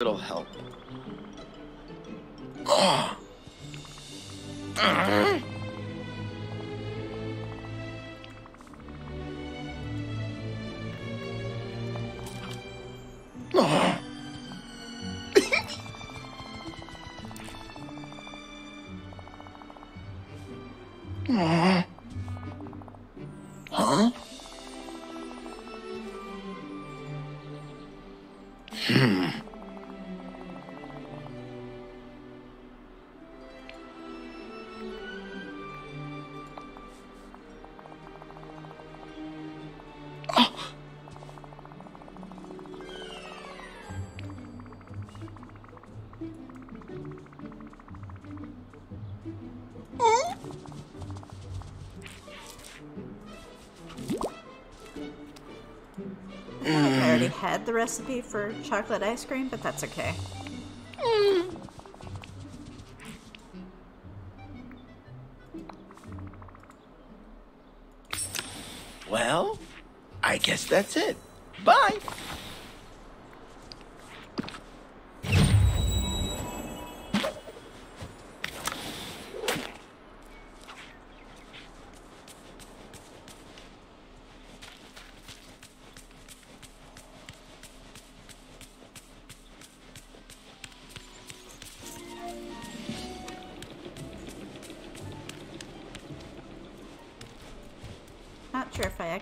It'll help. Oh. Huh? Had the recipe for chocolate ice cream, but that's okay. Well, I guess that's it. Bye.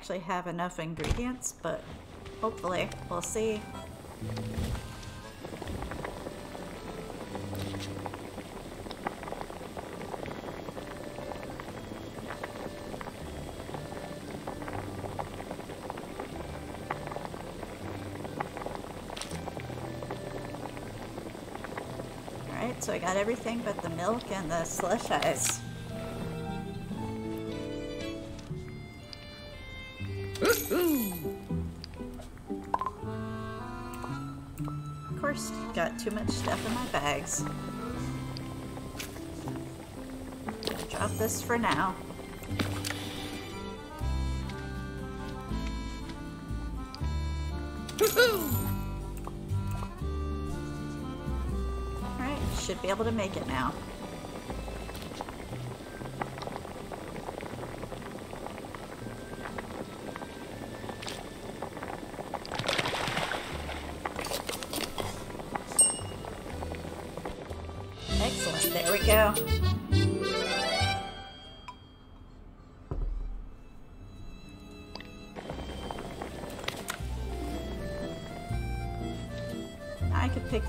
Actually have enough ingredients, but hopefully we'll see. So I got everything but the milk and the slush ice. Stuff in my bags. Drop this for now. Alright, should be able to make it now.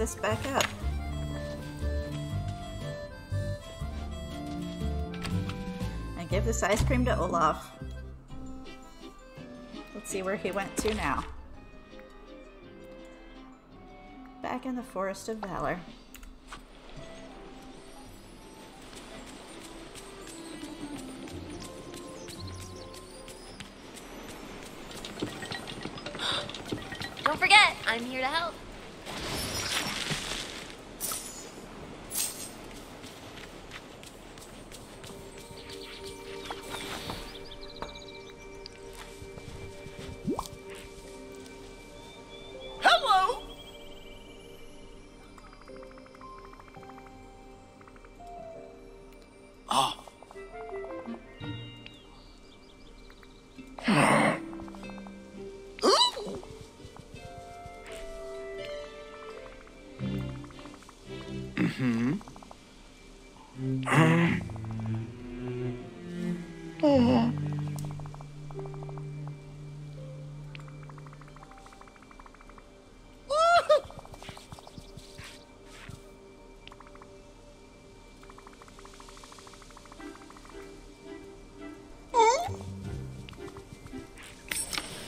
This back up. And give this ice cream to Olaf. Let's see where he went to now. Back in the Forest of Valor.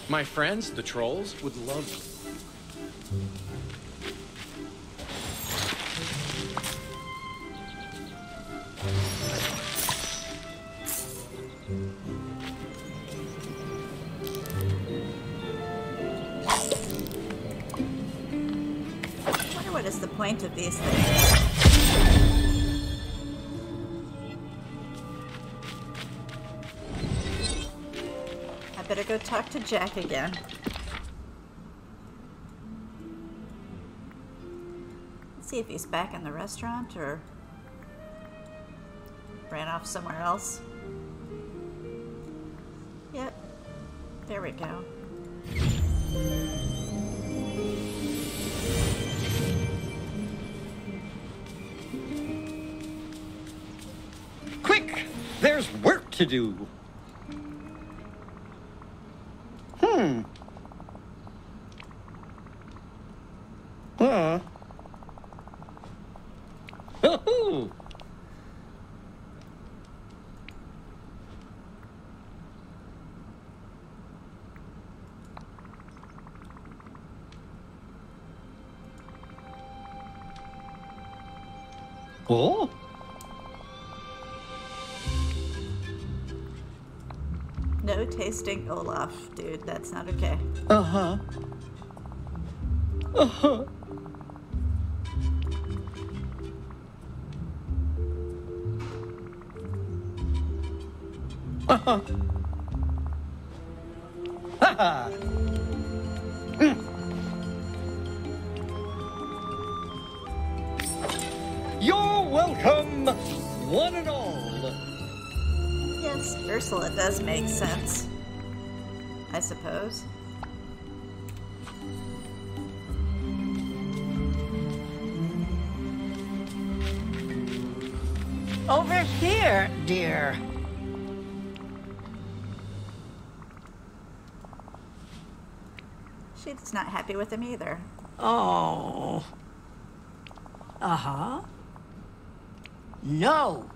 My friends, the trolls, would love I Jack again. See if he's back in the restaurant or ran off somewhere else. Yep. There we go. Quick! There's work to do. Tasting Olaf, dude. That's not okay. Uh huh. Uh huh. Uh huh. Ha ha. You're welcome, one and all. Yes, Ursula does make sense. I suppose. Over here, dear. She's not happy with him either. Oh. Uh huh. No.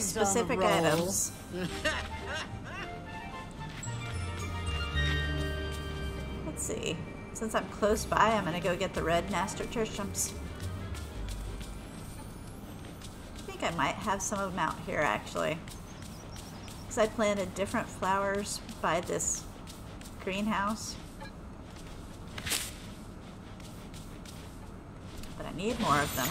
Some very Someone's on a specific items. Let's see. Since I'm close by, I'm gonna go get the red nasturtiums. I think I might have some of them out here actually. Because I planted different flowers by this greenhouse. But I need more of them.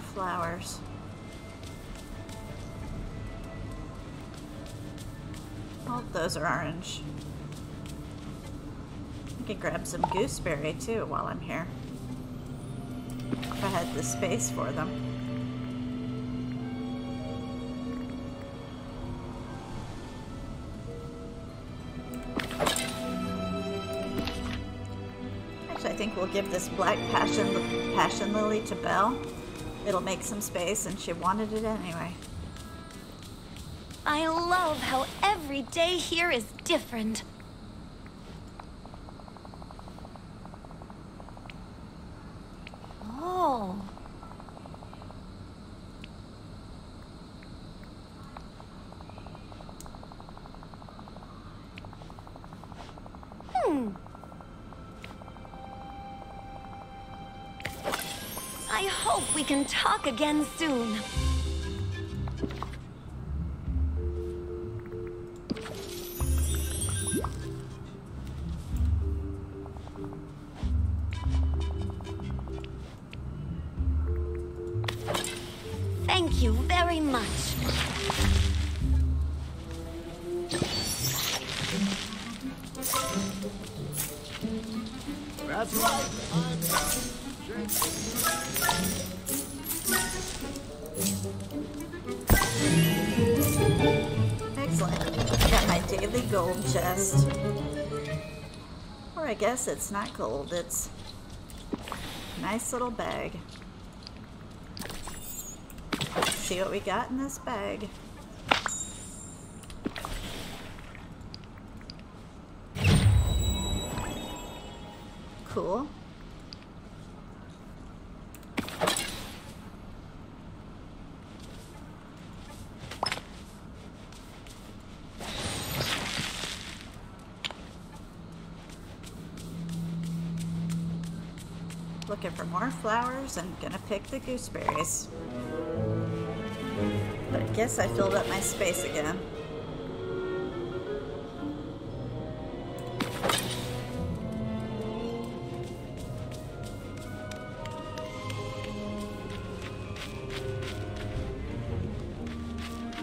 More flowers. Oh, those are orange. I could grab some gooseberry too while I'm here. If I had the space for them. Actually, I think we'll give this black passion passion lily to Belle. It'll make some space, and she wanted it anyway. I love how every day here is different. Can talk again soon. Guess it's not gold, it's nice little bag. Let's see what we got in this bag. Cool. Looking for more flowers and gonna pick the gooseberries. But I guess I filled up my space again.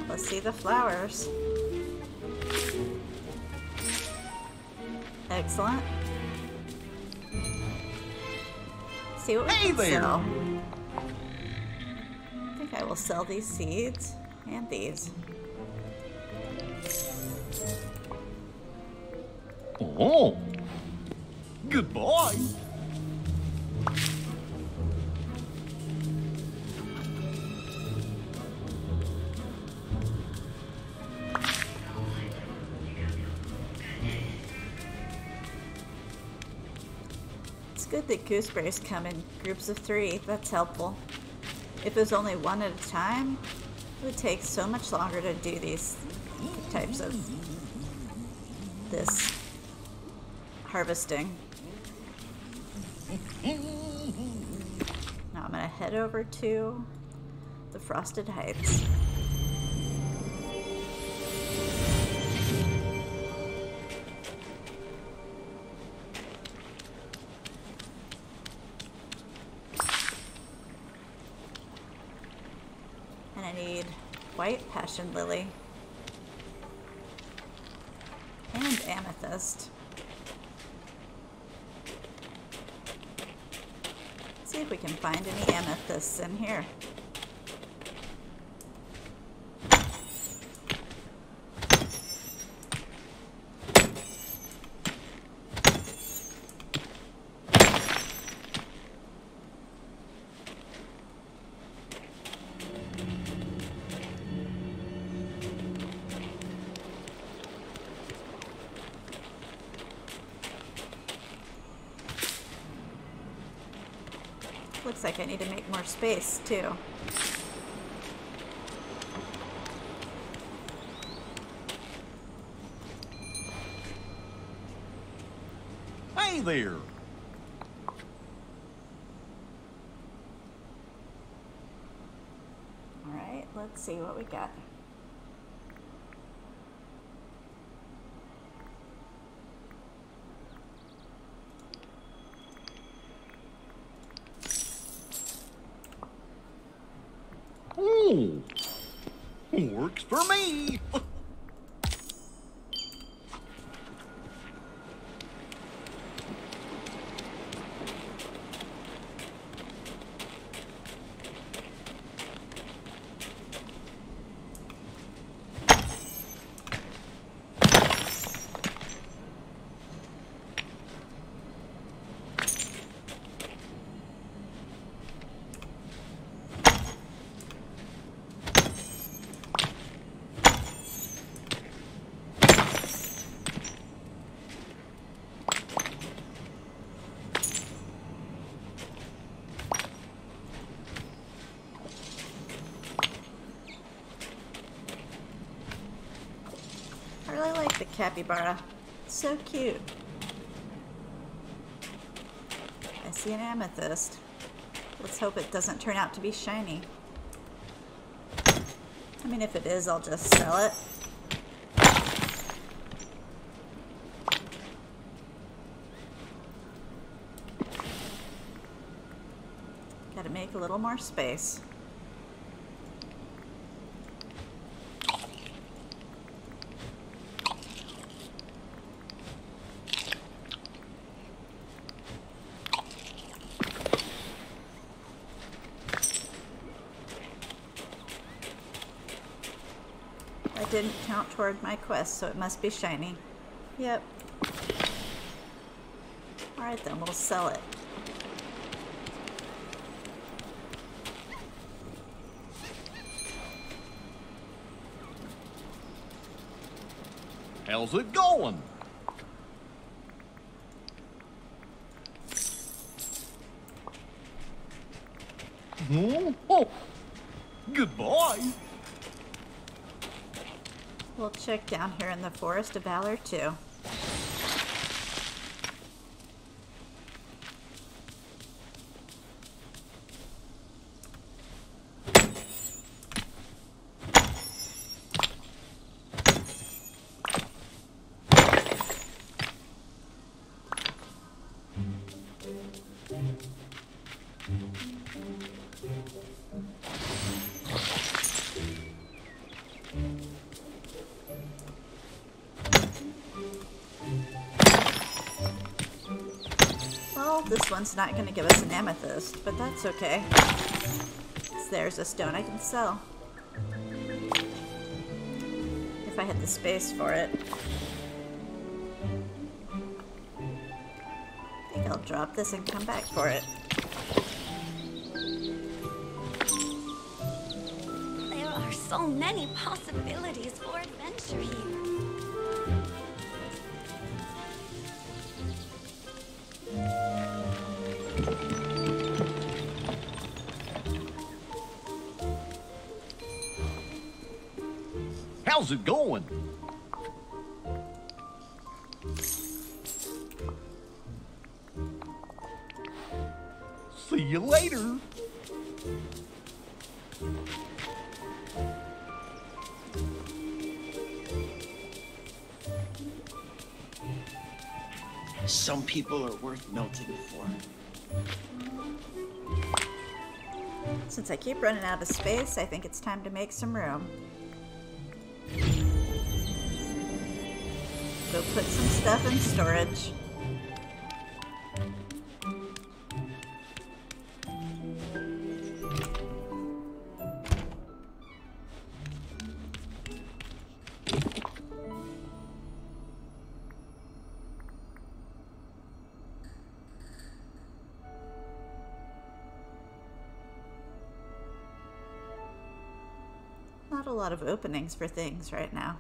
Let's see the flowers. Hey there. sell. I think I will sell these seeds and these. Oh. Gooseberries come in groups of three. That's helpful. If it was only one at a time, it would take so much longer to do these types of this harvesting. Now I'm gonna head over to the Frosted Heights. Passion lily and amethyst. See if we can find any amethysts in here. Space too. Hey there. Alright, let's see what we got. Oh. Works for me. I really like the capybara. So cute. I see an amethyst. Let's hope it doesn't turn out to be shiny. I mean, if it is, I'll just sell it. Gotta make a little more space. Didn't count toward my quest, so it must be shiny. Yep. Alright then, we'll sell it. How's it going? Oh, oh. Goodbye. We'll check down here in the Forest of Valor too. This one's not going to give us an amethyst, but that's okay. There's a stone I can sell. If I had the space for it. I think I'll drop this and come back for it. There are so many possibilities for How's it going? See you later. Some people are worth melting for. Since I keep running out of space, I think it's time to make some room. Go put some stuff in storage. Not a lot of openings for things right now.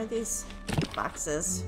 Of these boxes.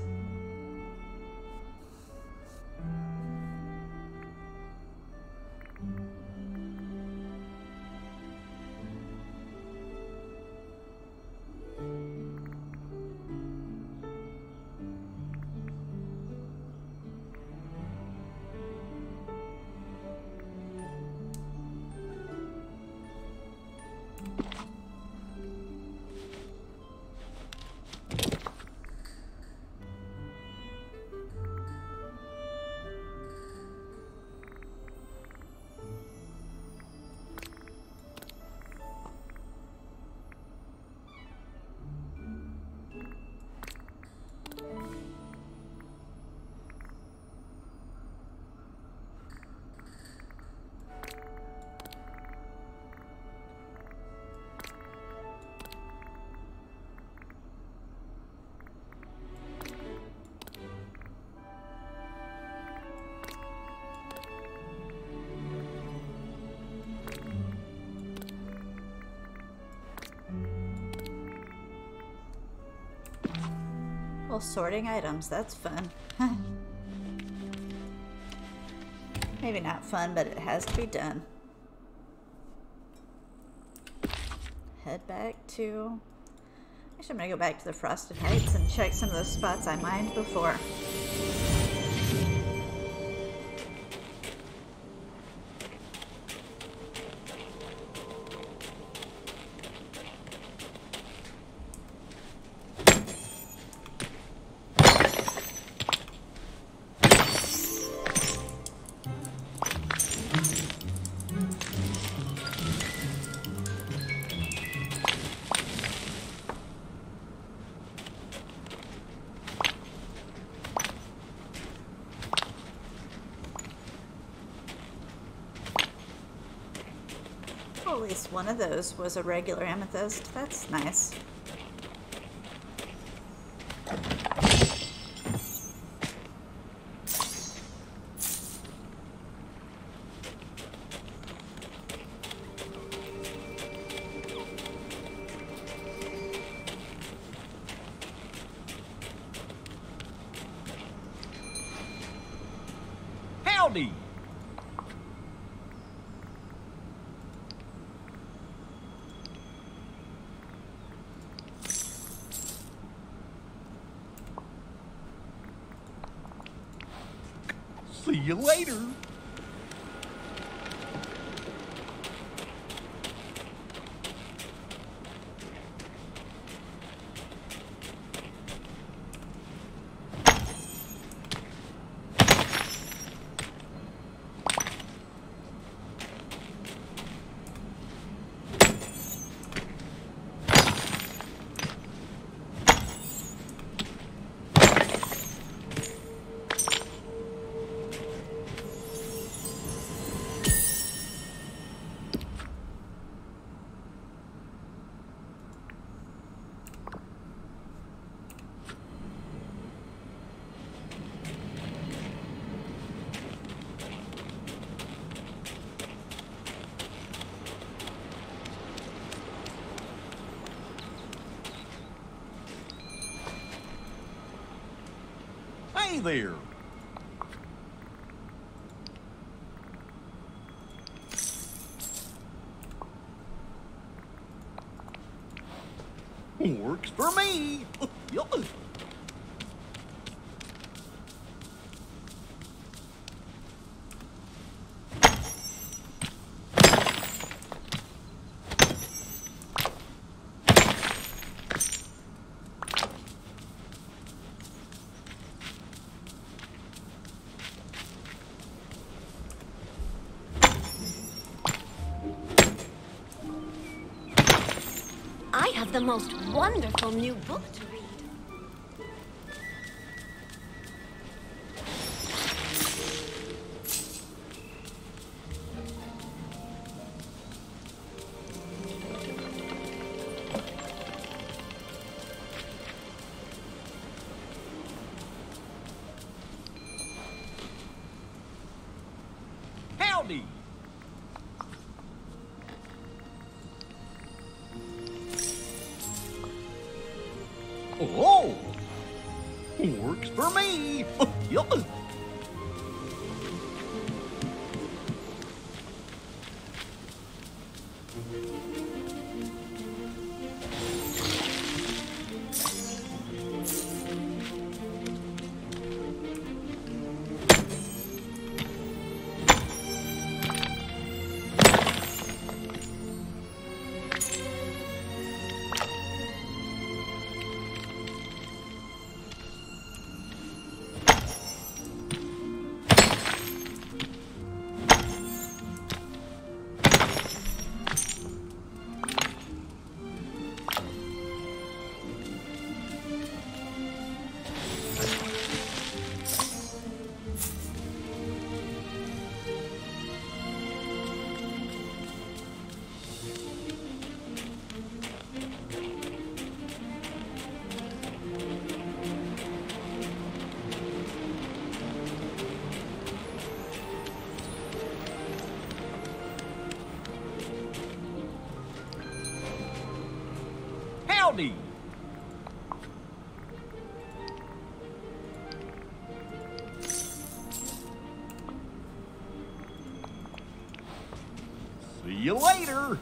sorting items. That's fun. Maybe not fun, but it has to be done. Head back to... Actually, I'm going to go back to the Frosted Heights and check some of those spots I mined before. those was a regular amethyst. That's nice. there. Works for me. the most wonderful new bullet See you later.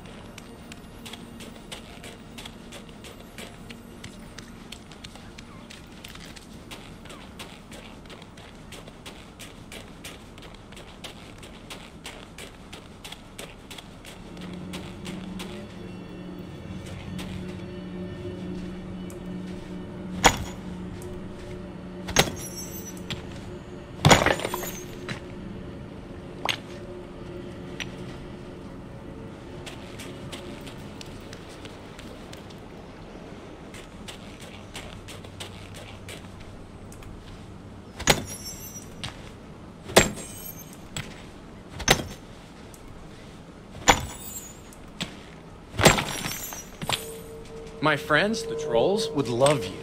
My friends, the trolls, would love you.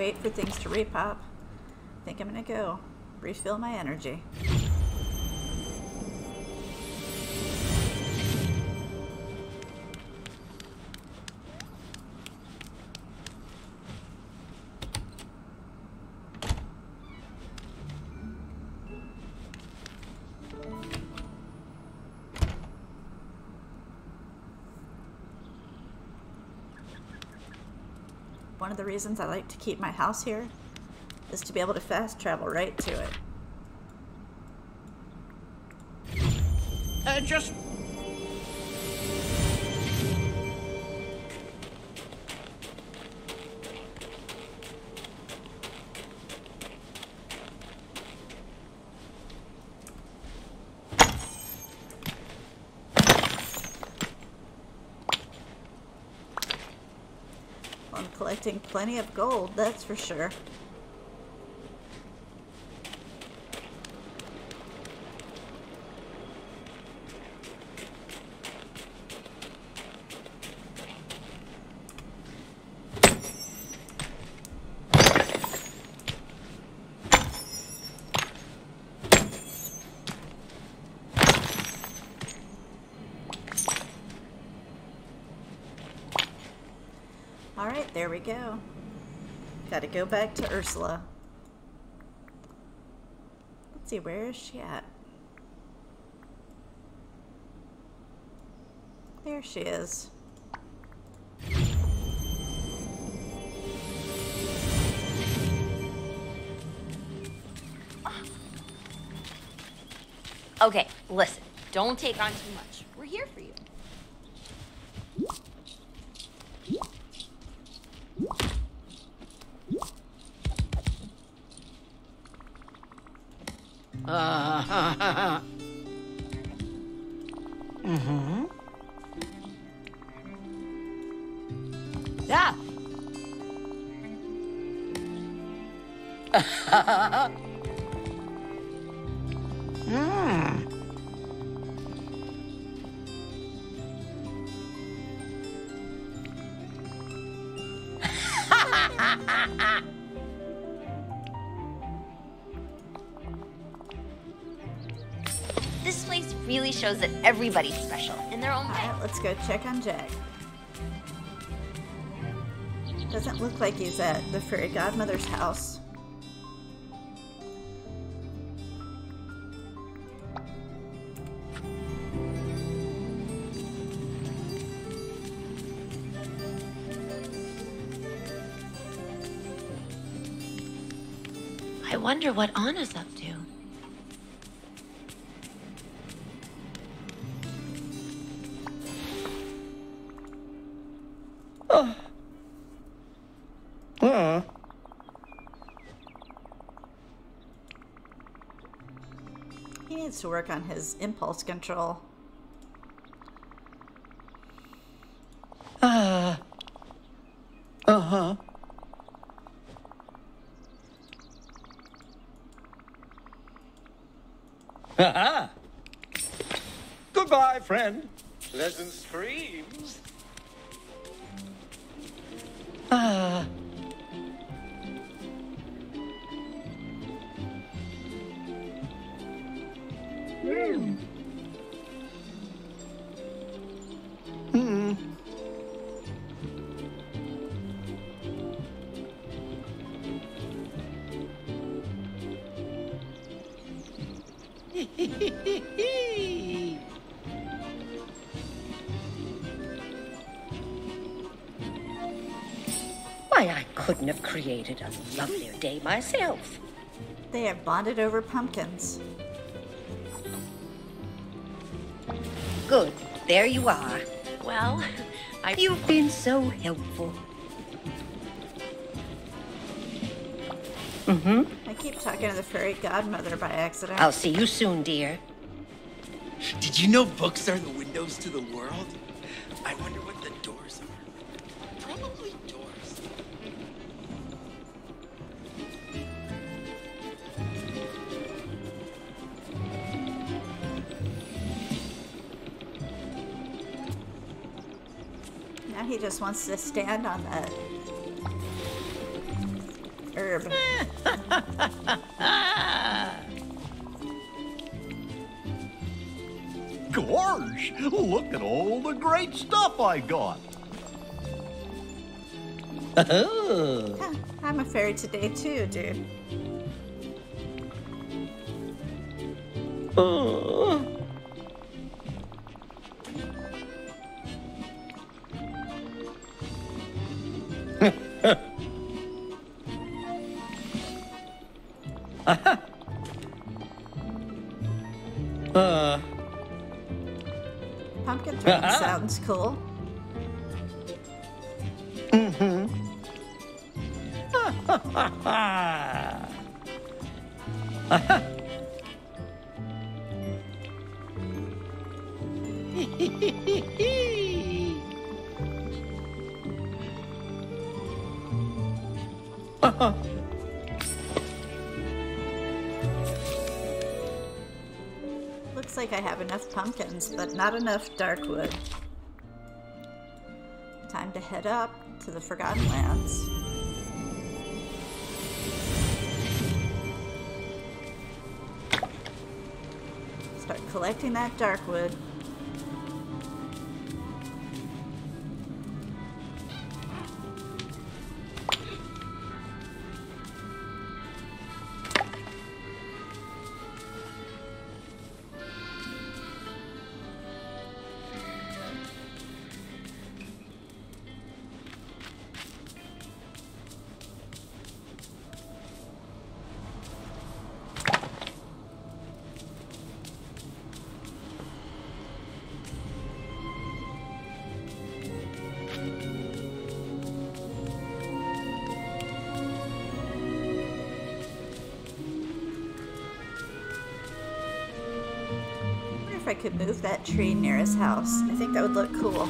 Wait for things to repop, I think I'm gonna go refill my energy. Reasons I like to keep my house here is to be able to fast travel right to it. Uh, just plenty of gold, that's for sure. Alright, there we go. Gotta go back to Ursula. Let's see, where is she at? There she is. Okay, listen. Don't take on too much. Everybody's special in their own way. Alright, let's go check on Jack. Doesn't look like he's at the fairy godmother's house. I wonder what Anna's up to. Needs to work on his impulse control. uh, uh-huh. Ha Goodbye, friend. Pleasant streams. Day myself. They have bonded over pumpkins. Good. There you are. Well, I. You've been so helpful. Mm-hmm. I keep talking to the fairy godmother by accident. I'll see you soon, dear. Did you know books are the windows to the world? Just wants to stand on the herb. Gosh, look at all the great stuff I got. Oh. Huh, I'm a fairy today too, dude. Not enough dark wood. Time to head up to the Forgotten Lands. Start collecting that dark wood. If I could move that tree near his house. I think that would look cool.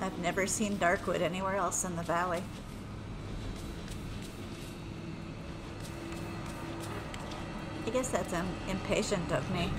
I've never seen Darkwood anywhere else in the valley. I guess that's um, impatient of me.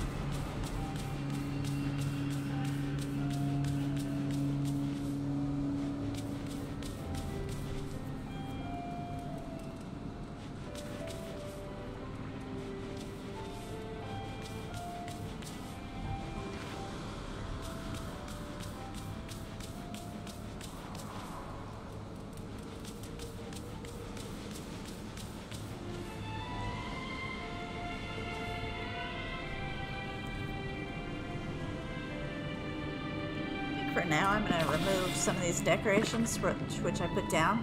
Some of these decorations which, which I put down,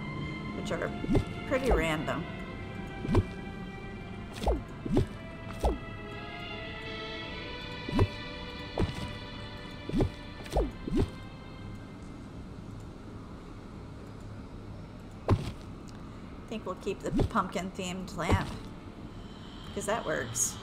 which are pretty random. I think we'll keep the pumpkin themed lamp because that works.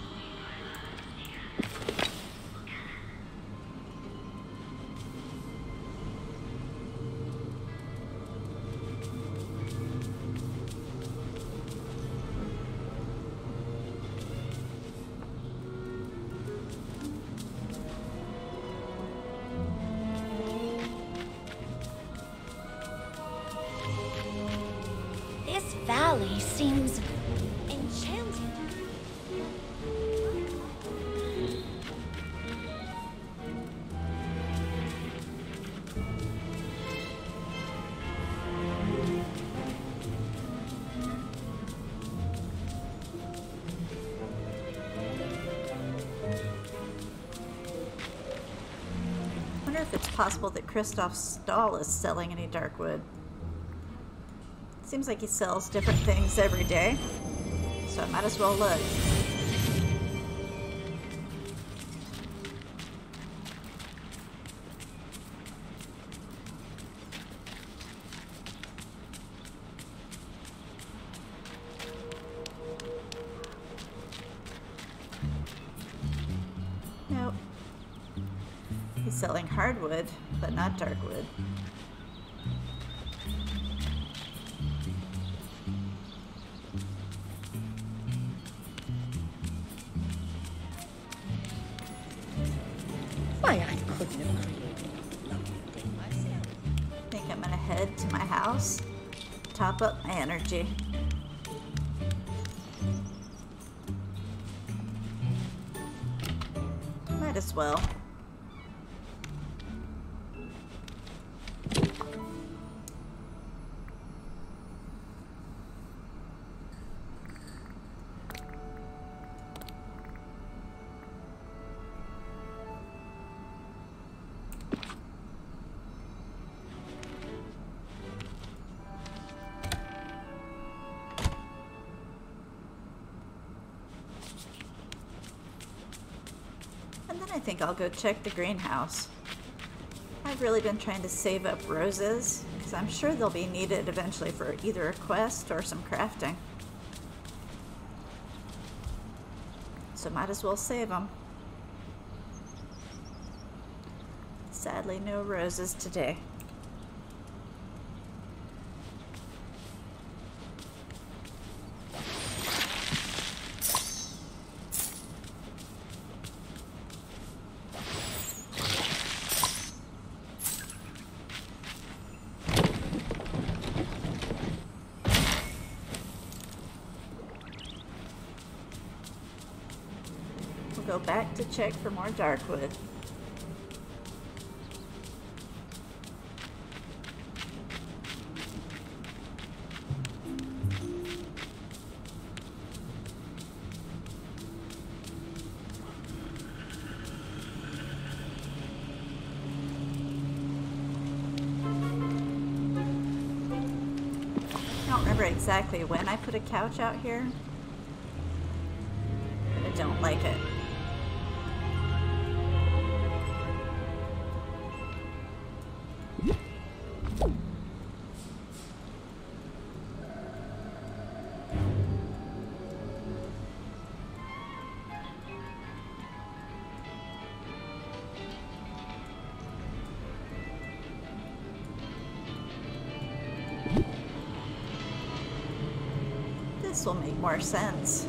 Possible that Kristoff's stall is selling any dark wood. Seems like he sells different things every day, so I might as well look. Think I'll go check the greenhouse. I've really been trying to save up roses, because I'm sure they'll be needed eventually for either a quest or some crafting. So might as well save them. Sadly, no roses today. We'll go back to check for more darkwood. I don't remember exactly when I put a couch out here. Will make more sense.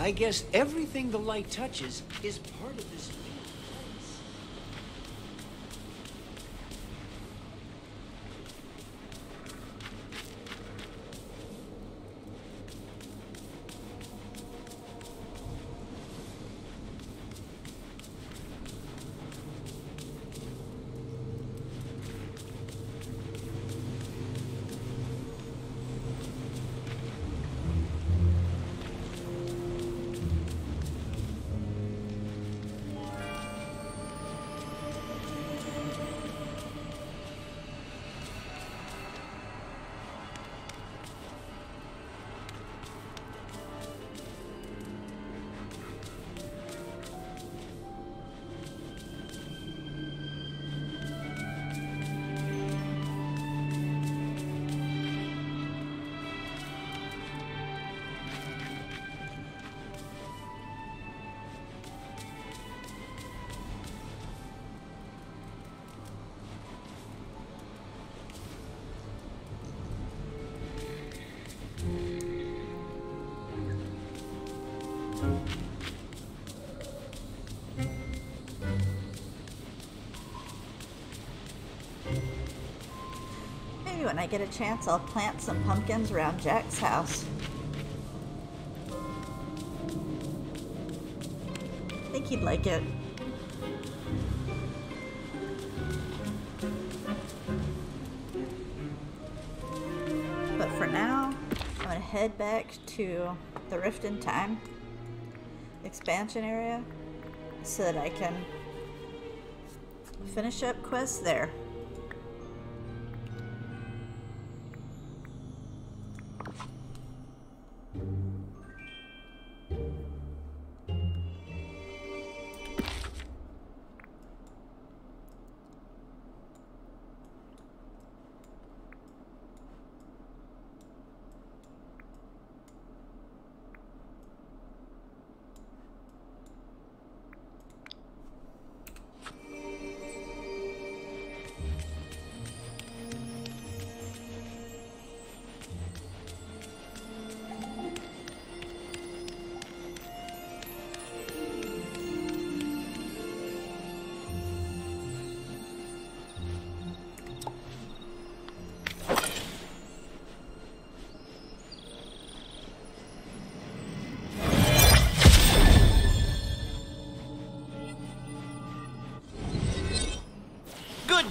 I guess everything the light touches is part of this when I get a chance, I'll plant some pumpkins around Jack's house. I think he'd like it. But for now, I'm gonna head back to the Rift in Time expansion area so that I can finish up quests there.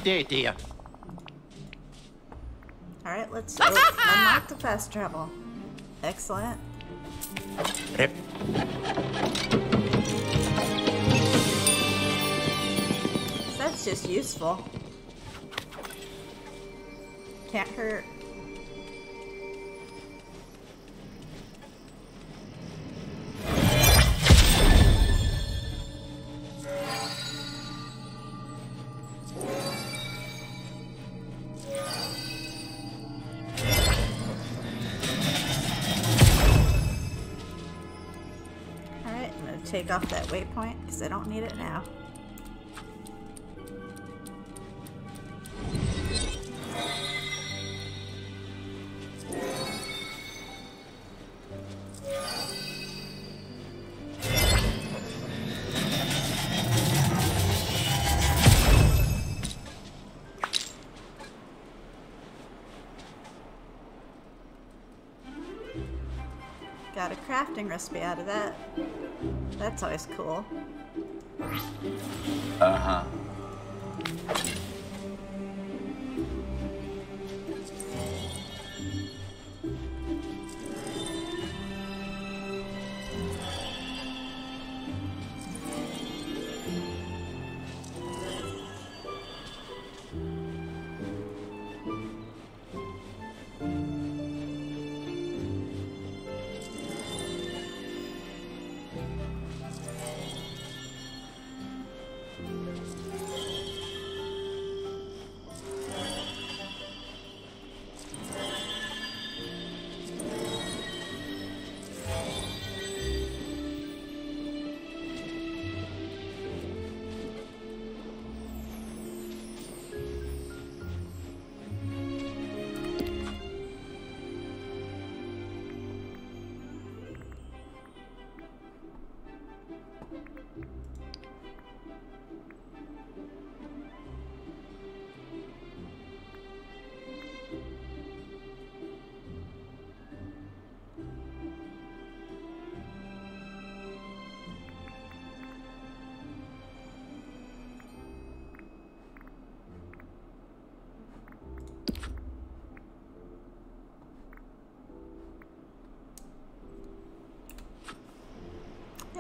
Day to you. Alright, let's oh, unlock the fast travel. Excellent. Rip. That's just useful. Because I don't need it now. Got a crafting recipe out of that. That's always cool. Uh huh.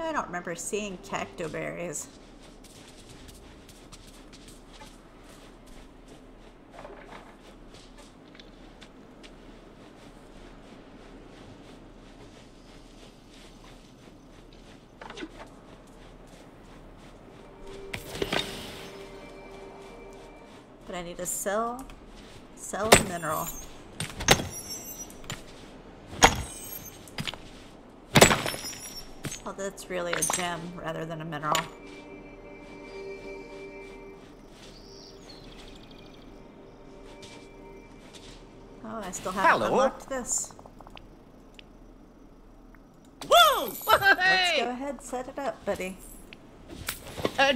I don't remember seeing cactoberries. But I need to sell, sell a mineral. Oh, that's really a gem rather than a mineral. Oh, I still haven't Hello. unlocked this. Woo! Let's go ahead, set it up, buddy. Uh,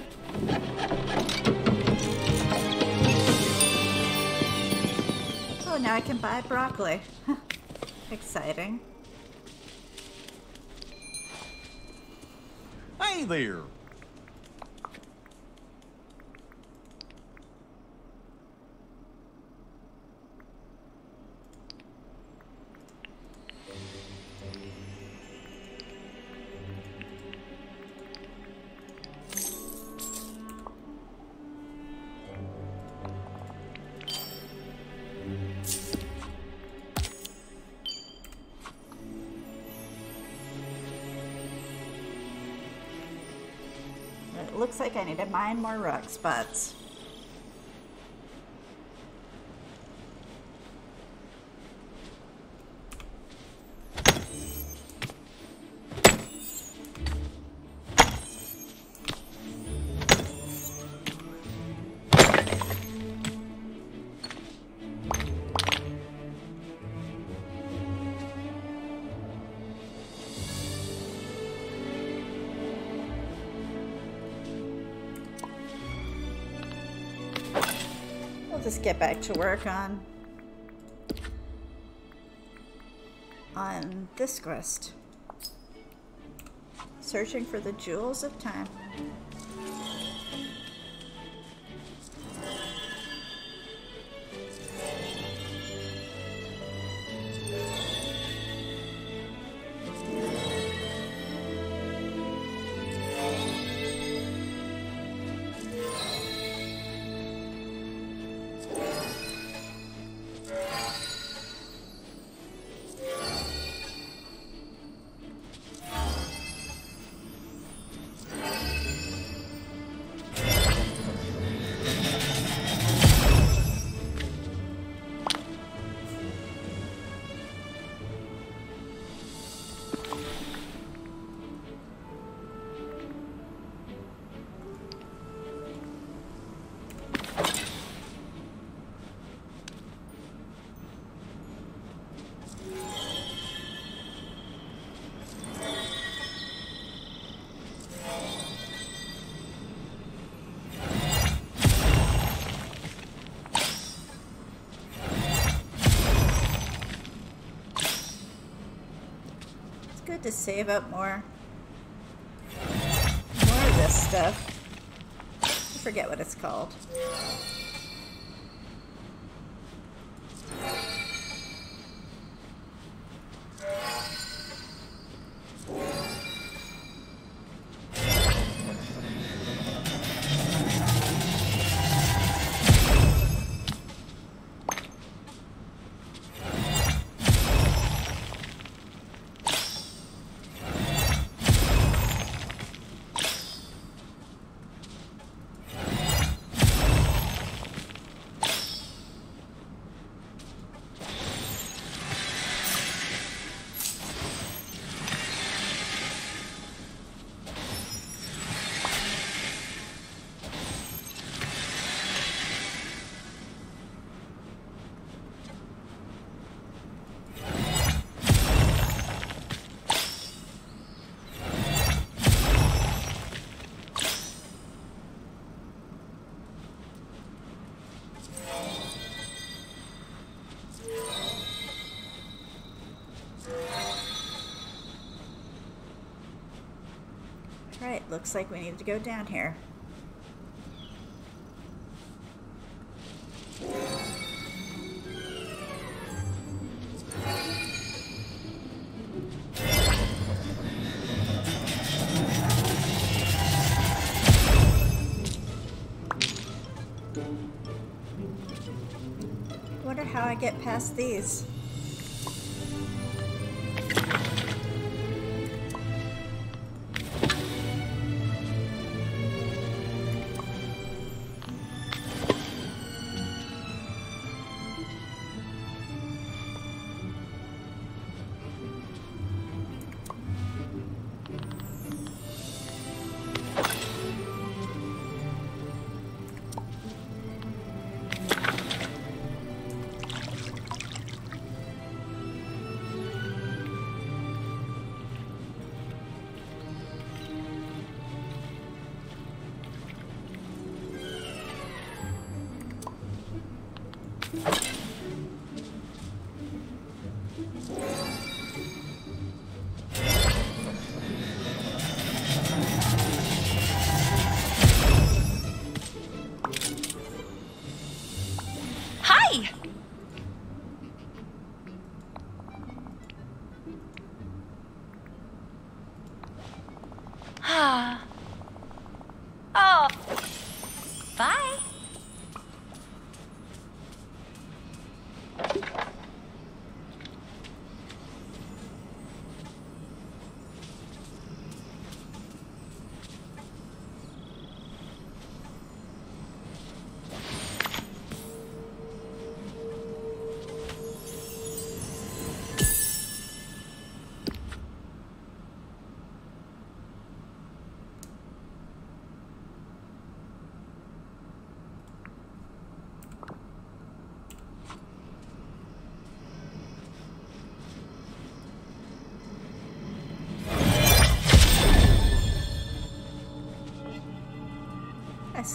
Oh, now I can buy broccoli. Exciting. hey there. I need to mine more rock spots. Get back to work on on this quest. Searching for the jewels of time. To save up more. More of this stuff. I forget what it's called. Looks like we need to go down here. Wonder how I get past these.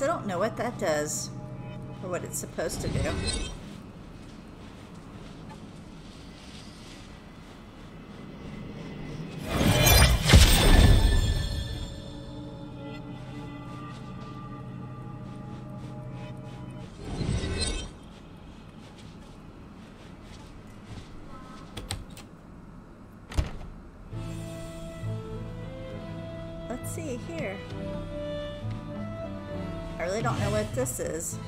I don't know what that does, or what it's supposed to do. This is.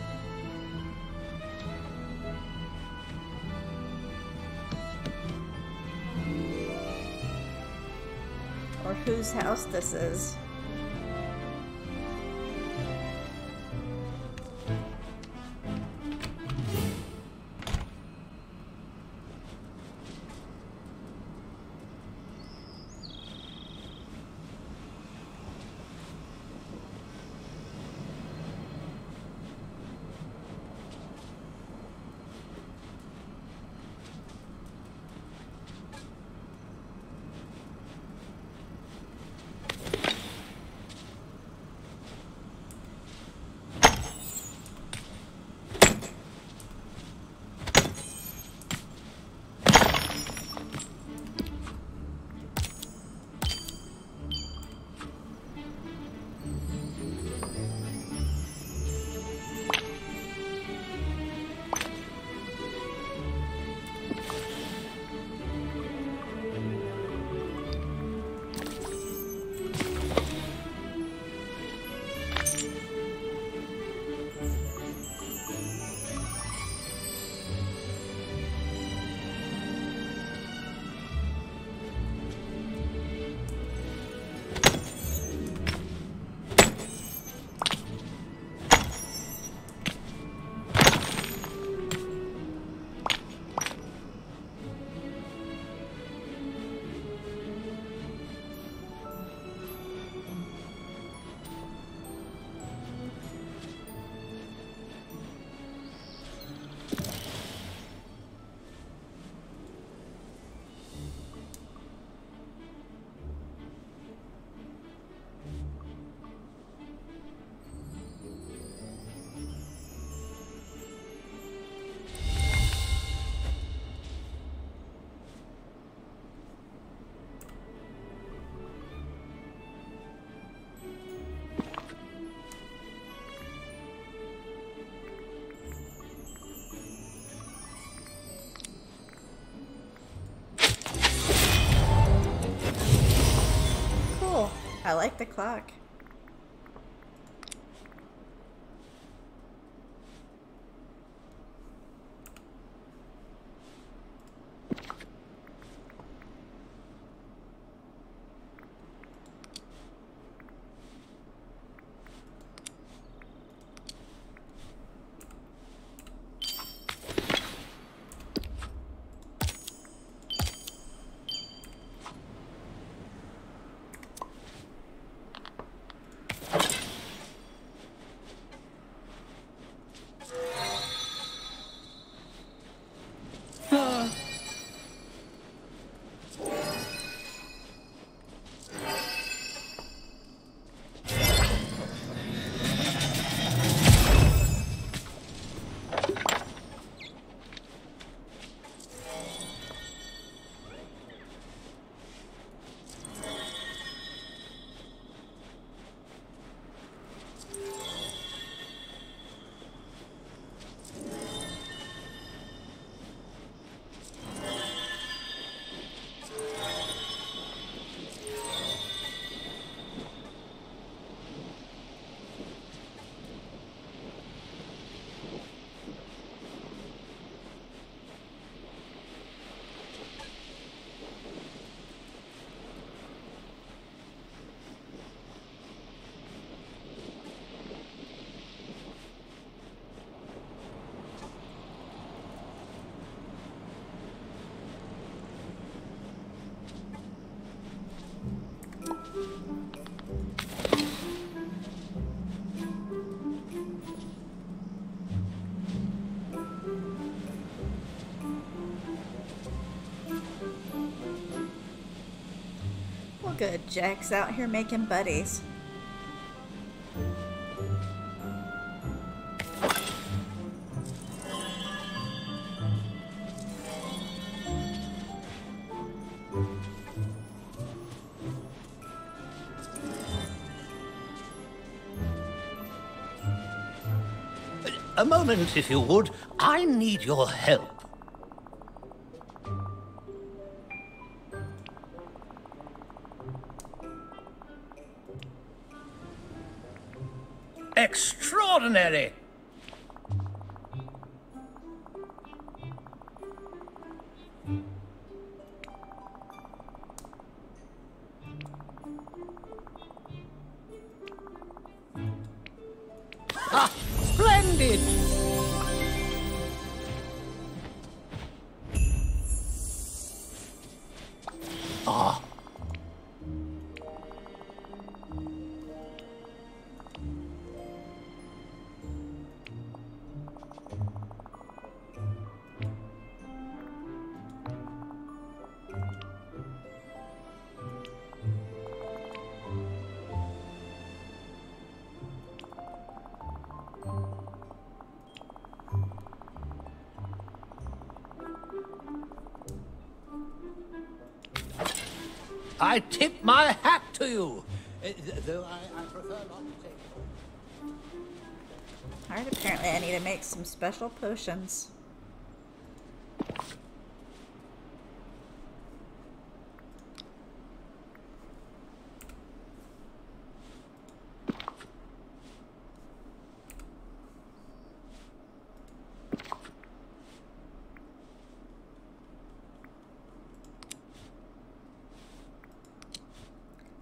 Or whose house this is. I like the clock. Good. Jack's out here making buddies. A moment, if you would. I need your help. I tip my hat to you. Uh, though I, I prefer not to take. Alright, apparently I need to make some special potions.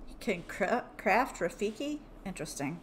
You can cra- craft Rafiki? Interesting.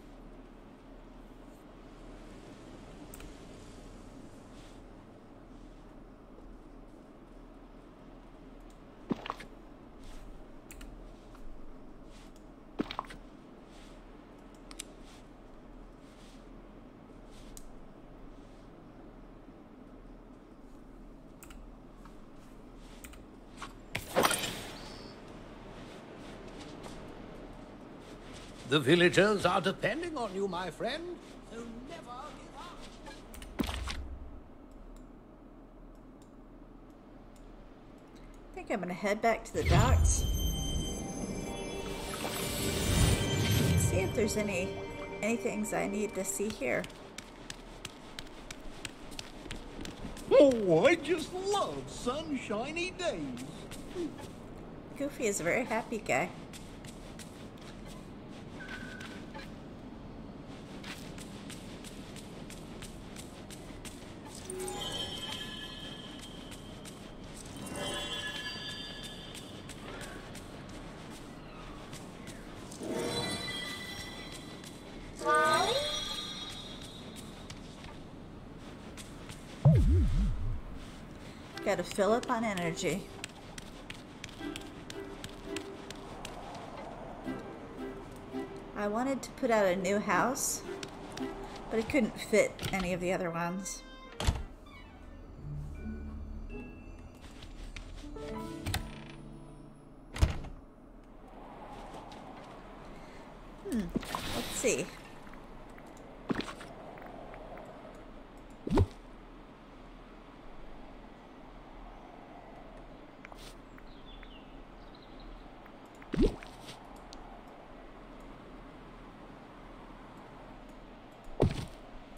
The villagers are depending on you, my friend. So never give up. I think I'm gonna head back to the docks. See if there's any any things I need to see here. Oh, I just love sunshiny days. Goofy is a very happy guy. Fill up on energy. I wanted to put out a new house, but it couldn't fit any of the other ones. Hmm, let's see.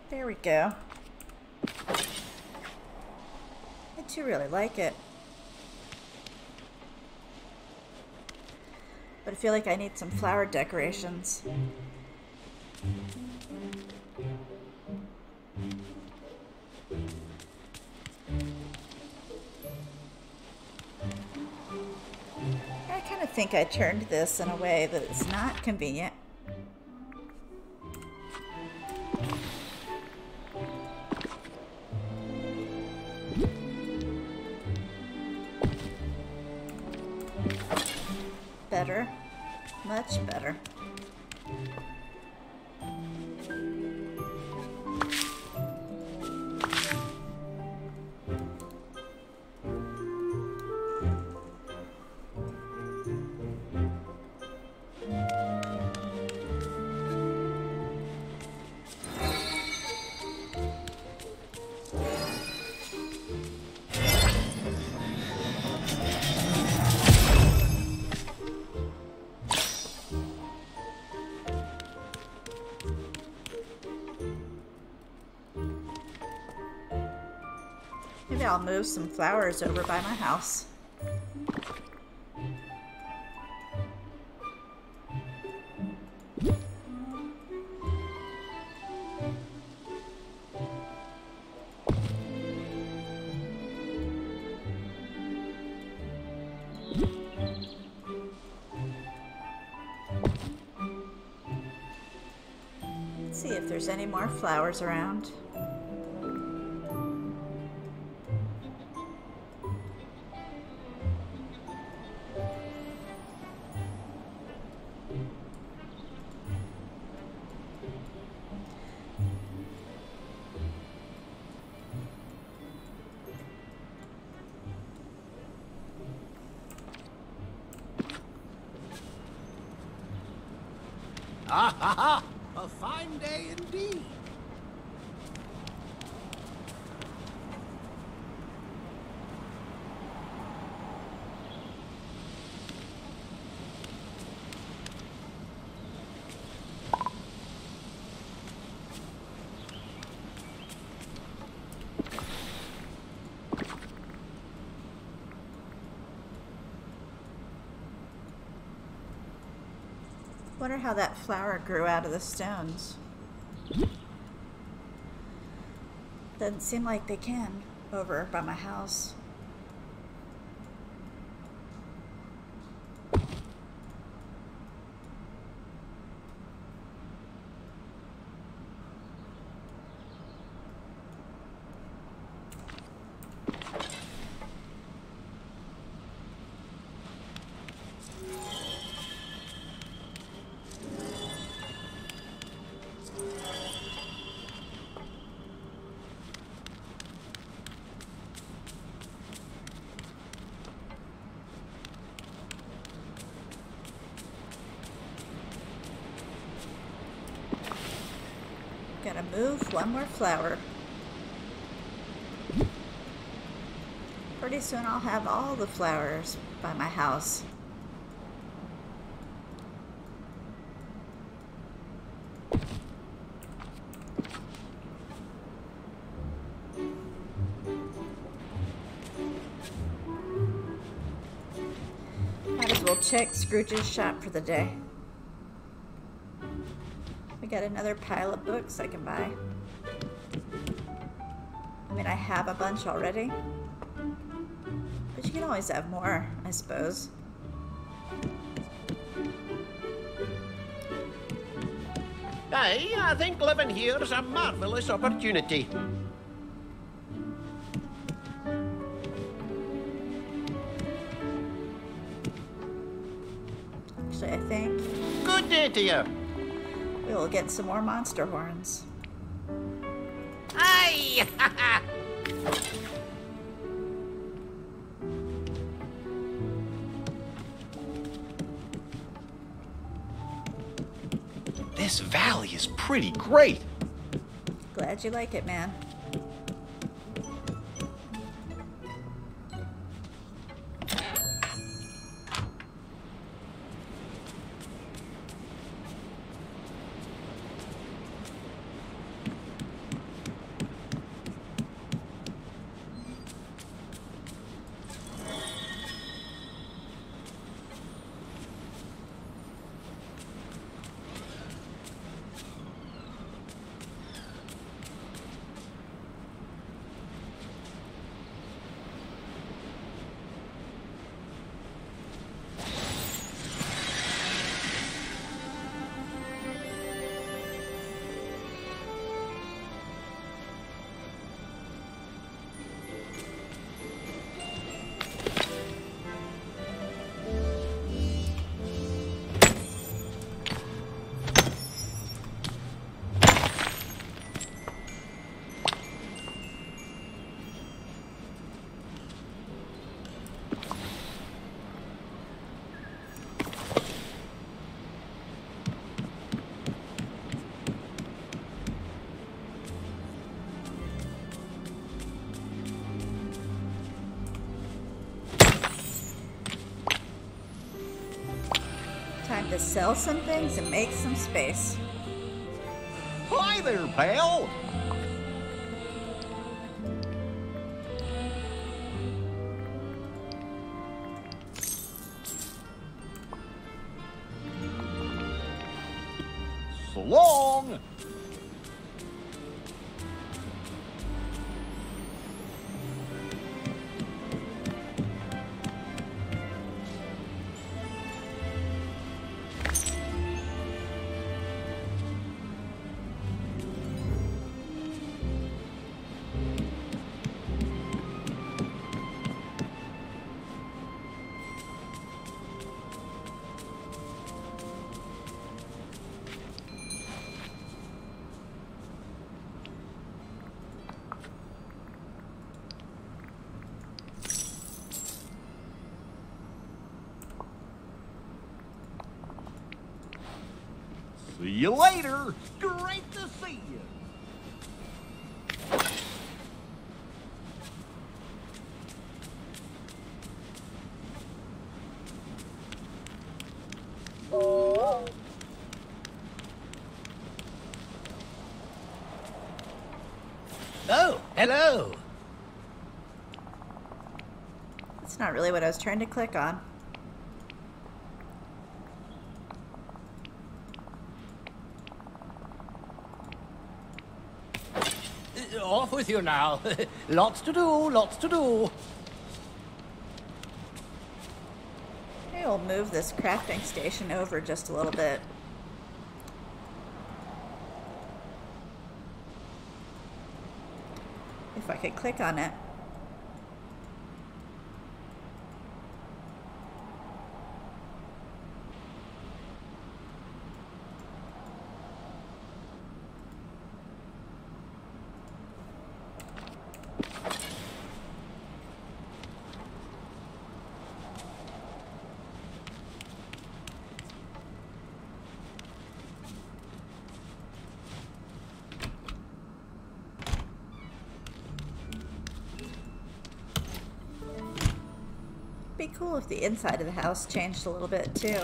There we go. I do really like it. But I feel like I need some flower decorations. I kind of think I turned this in a way that it's not convenient. Move some flowers over by my house. See if there's any more flowers around. How that flower grew out of the stones. Doesn't seem like they can over by my house. More flower. Pretty soon I'll have all the flowers by my house. Might as well check Scrooge's shop for the day. We got another pile of books I can buy. I have a bunch already. But you can always have more, I suppose. Hey, I think living here is a marvellous opportunity. Actually, I think... Good day to you. We'll get some more monster horns. Aye! This valley is pretty great. Glad you like it, man. To sell some things and make some space. Hi there, pal. Hello. That's not really what I was trying to click on. Uh, Off with you now. lots to do, lots to do. Maybe we'll move this crafting station over just a little bit. If I could click on it. Cool if the inside of the house changed a little bit too.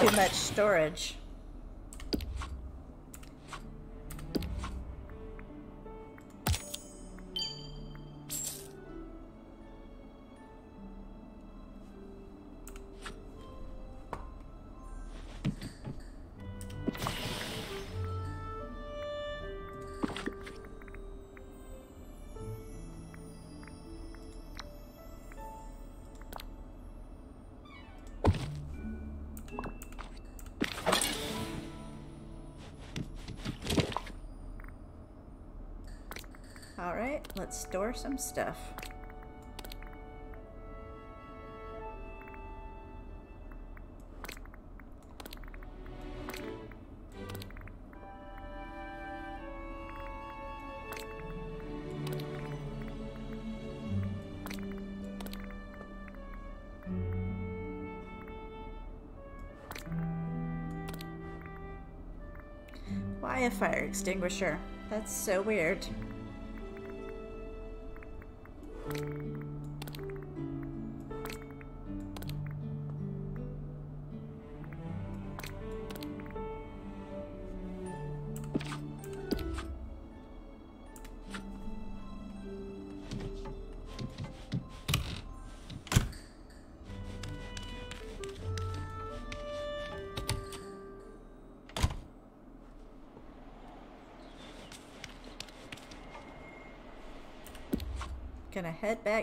Too much storage. Alright, let's store some stuff. Why a fire extinguisher? That's so weird.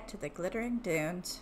To the glittering dunes.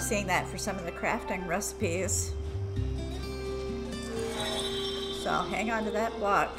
Seeing that for some of the crafting recipes. So I'll hang on to that block.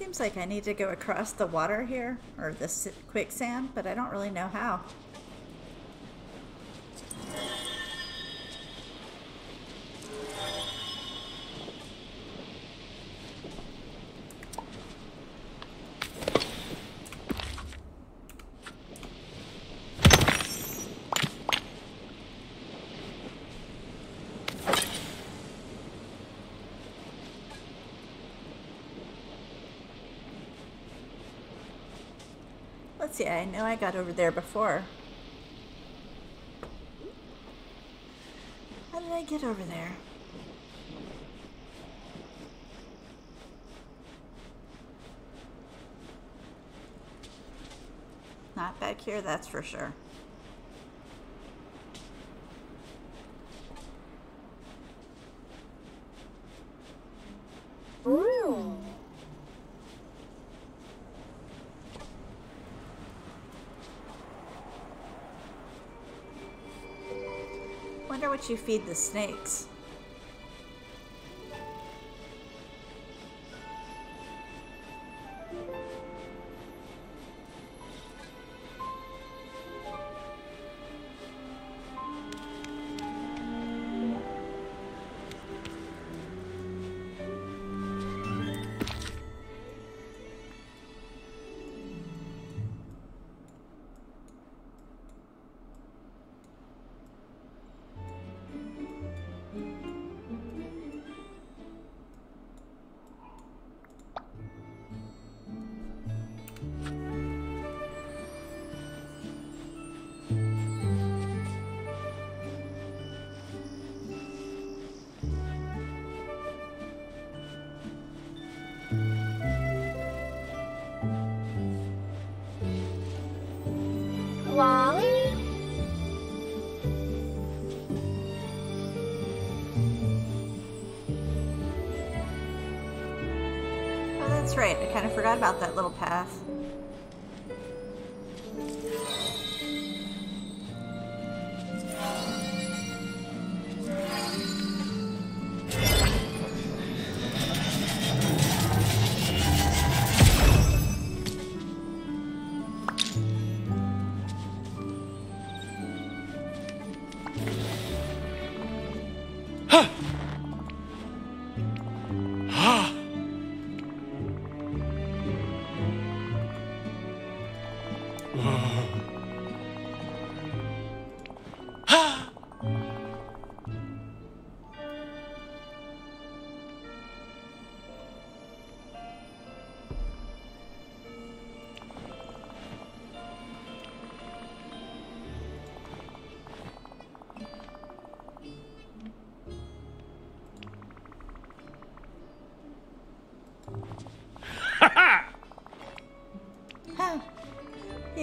Seems like I need to go across the water here, or the quicksand, but I don't really know how. See, I know I got over there before. How did I get over there? Not back here, that's for sure. Wonder what you feed the snakes.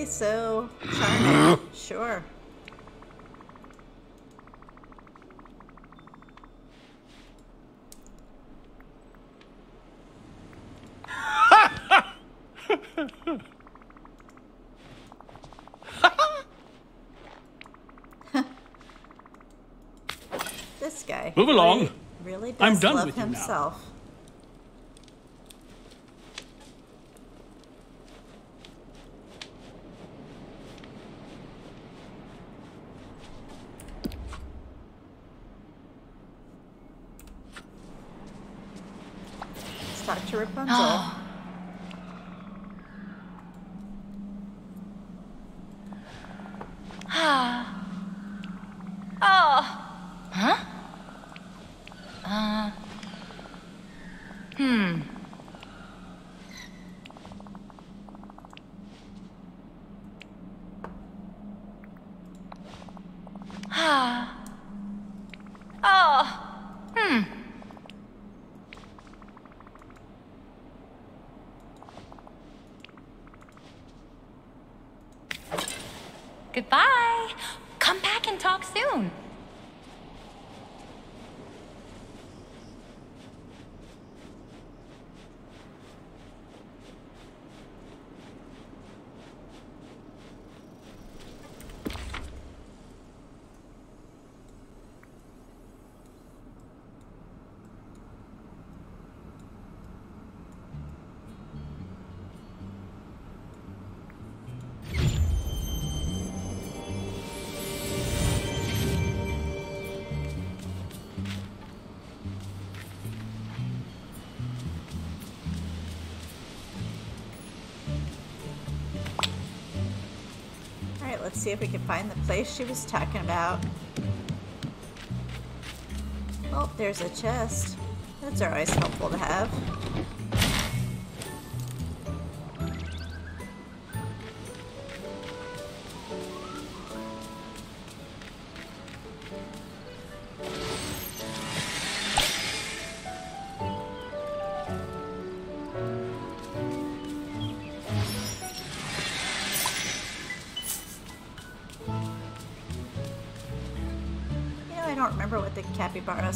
So charming. sure. this guy. Move along. Really, really does I'm done love with you now. himself. Let's to see if we can find the place she was talking about. Oh, there's a chest. That's always helpful to have.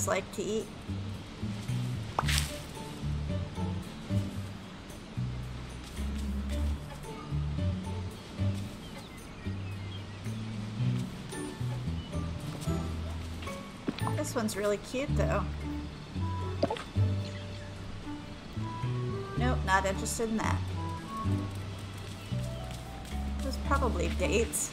Like to eat. This one's really cute though. Nope, not interested in that. Those probably dates.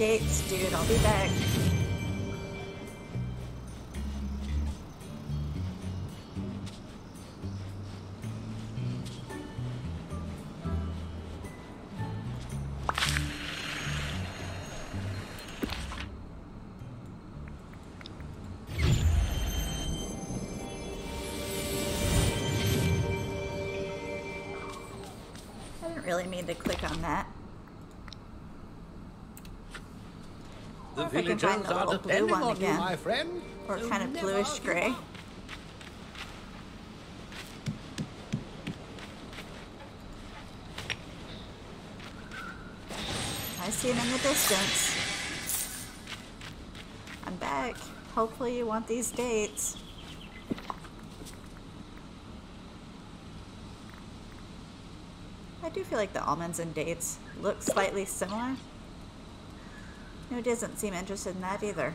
Dates, dude. I'll be back. If I can villagers find the are little blue one on again. you, my friend. Or so kind of bluish gray. I see him in the distance. I'm back. Hopefully you want these dates. I do feel like the almonds and dates look slightly similar. No, doesn't seem interested in that either.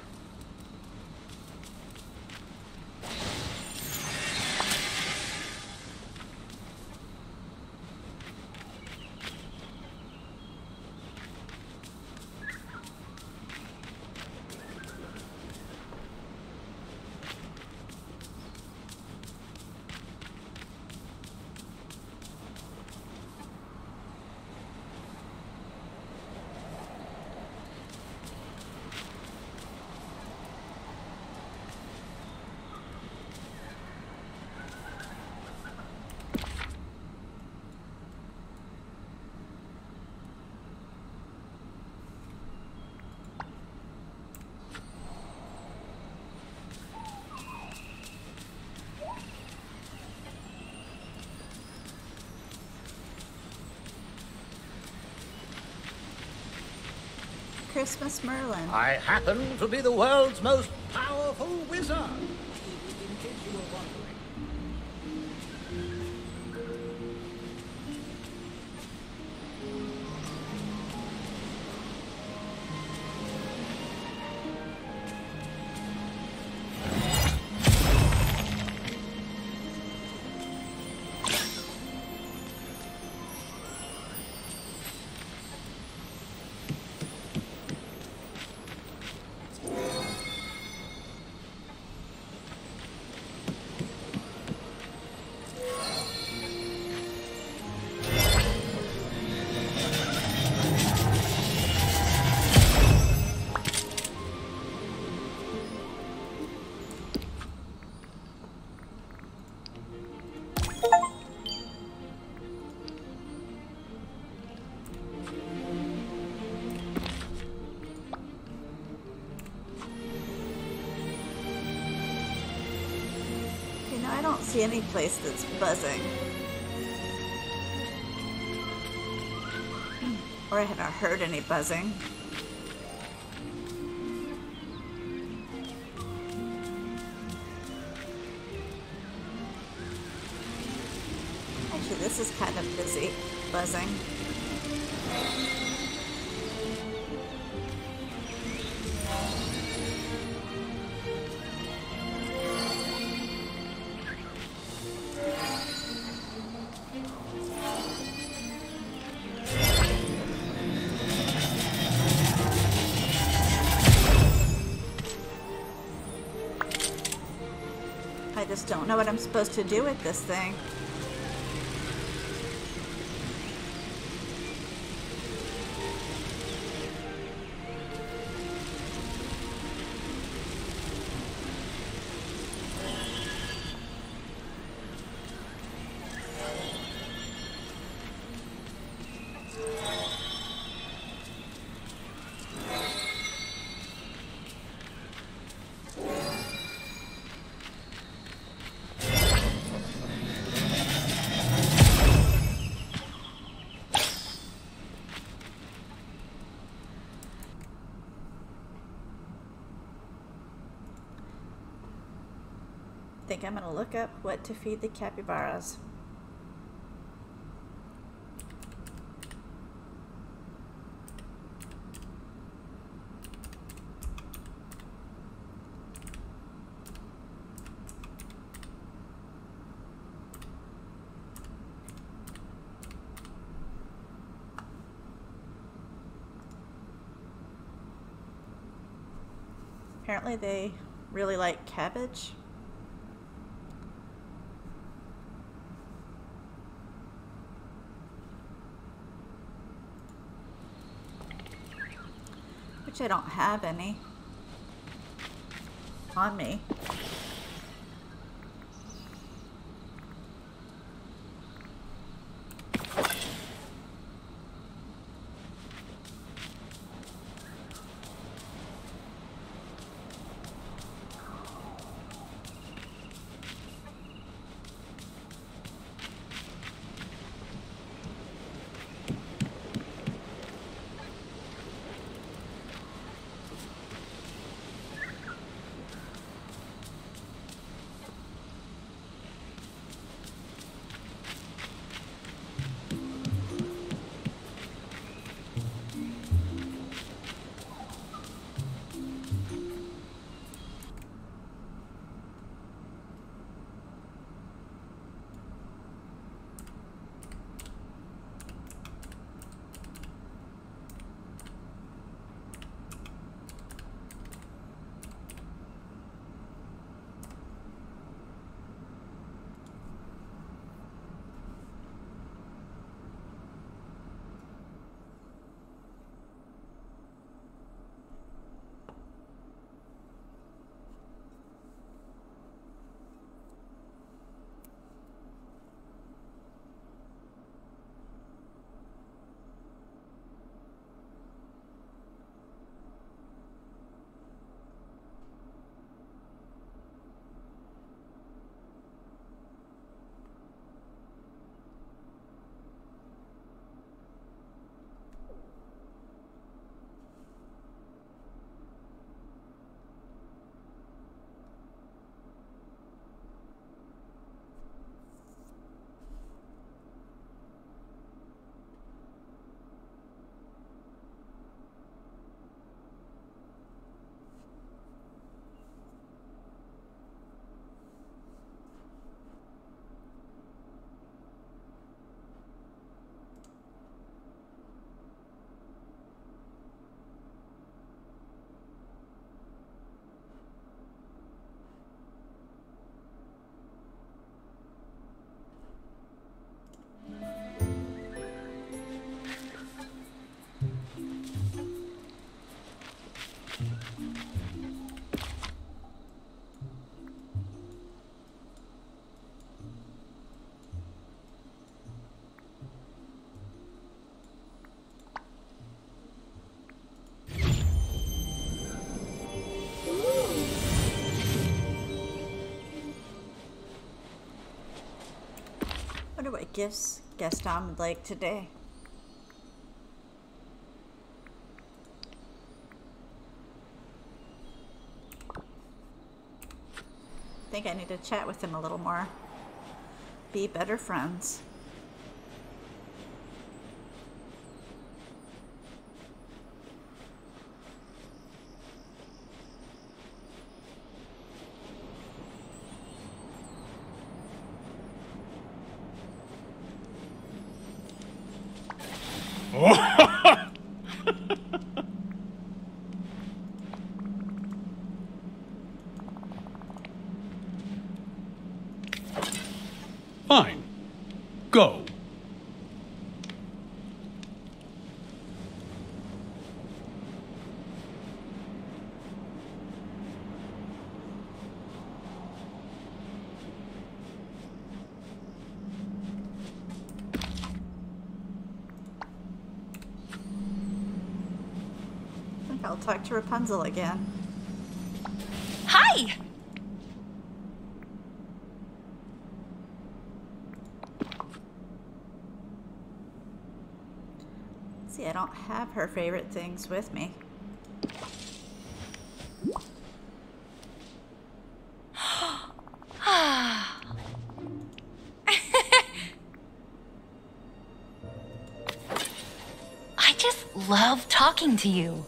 Christmas Merlin. I happen to be the world's most powerful wizard. See any place that's buzzing. Or I haven't heard any buzzing. Supposed to do with this thing. Think I'm gonna look up what to feed the capybaras. Apparently they really like cabbage. Which I don't have any on me. Gifts Gaston would like today. I think I need to chat with him a little more. Be better friends. Fine. Go. I think I'll talk to Rapunzel again. Hi! See, I don't have her favorite things with me. I just love talking to you.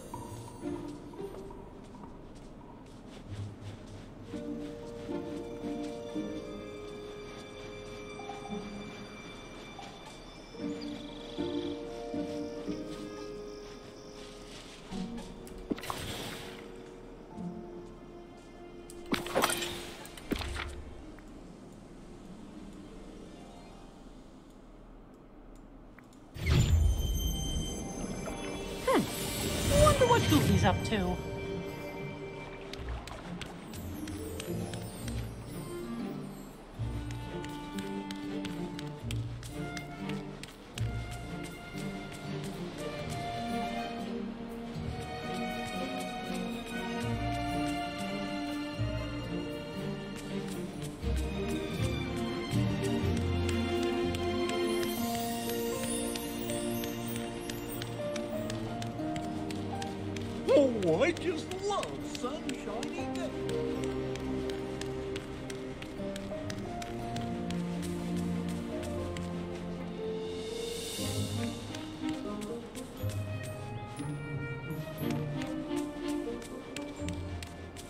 Goofy's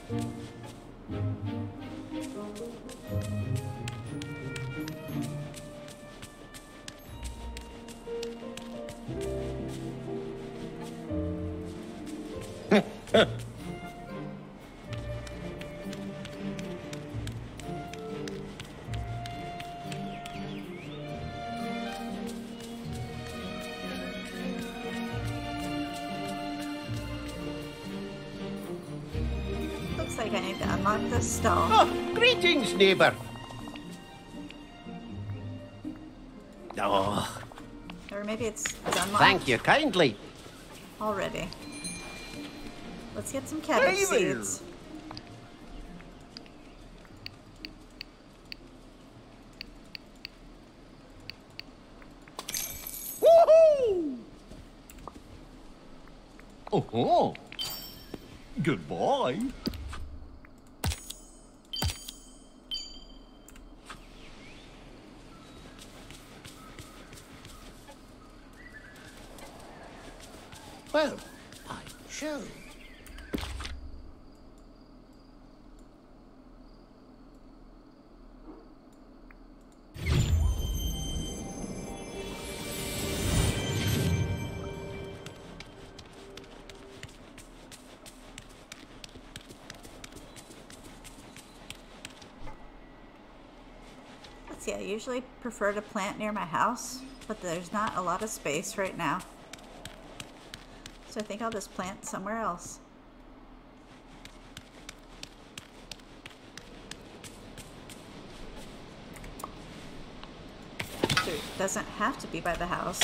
Looks neighbor. Oh, Or maybe it's, it's unlocked thank you kindly. already. Let's get some cabbage Hey seeds. Prefer to plant near my house, but there's not a lot of space right now. So I think I'll just plant somewhere else. So it doesn't have to be by the house.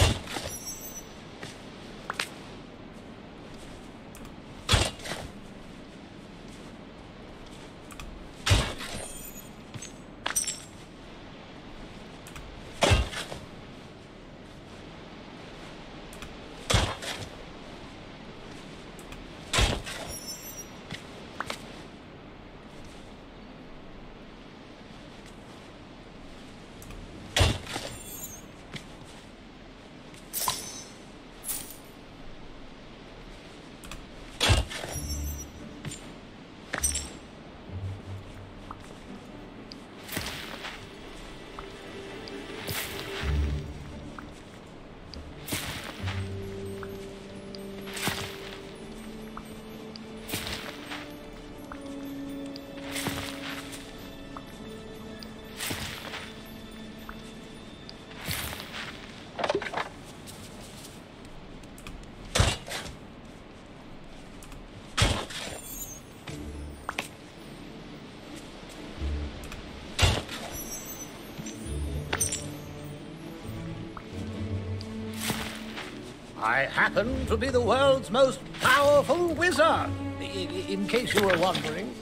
I happen to be the world's most powerful wizard, i- i- in case you were wondering.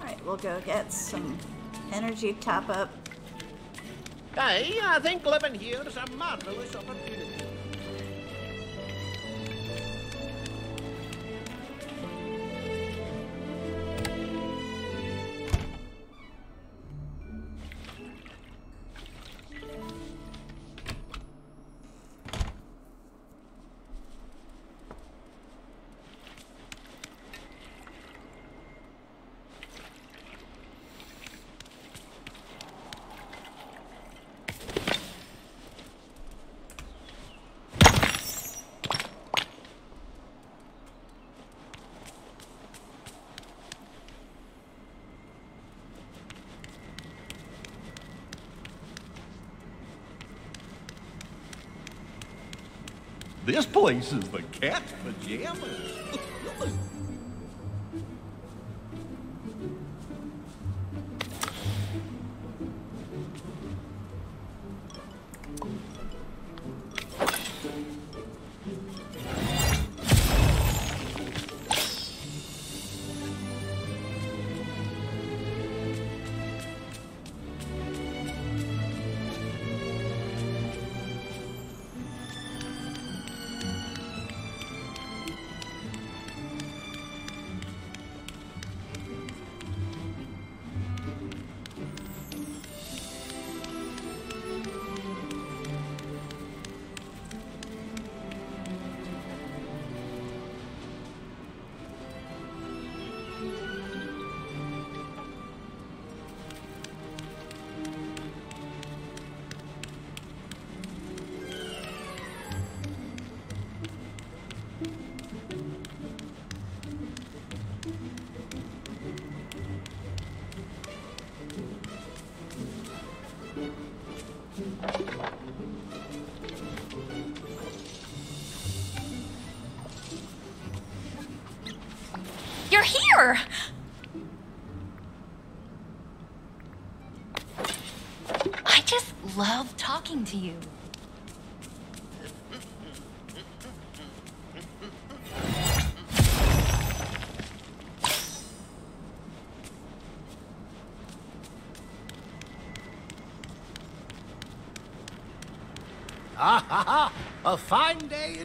Alright, we'll go get some energy top up. Aye, I think living here is a marvelous opportunity. This place is the cat's pajamas. A fine day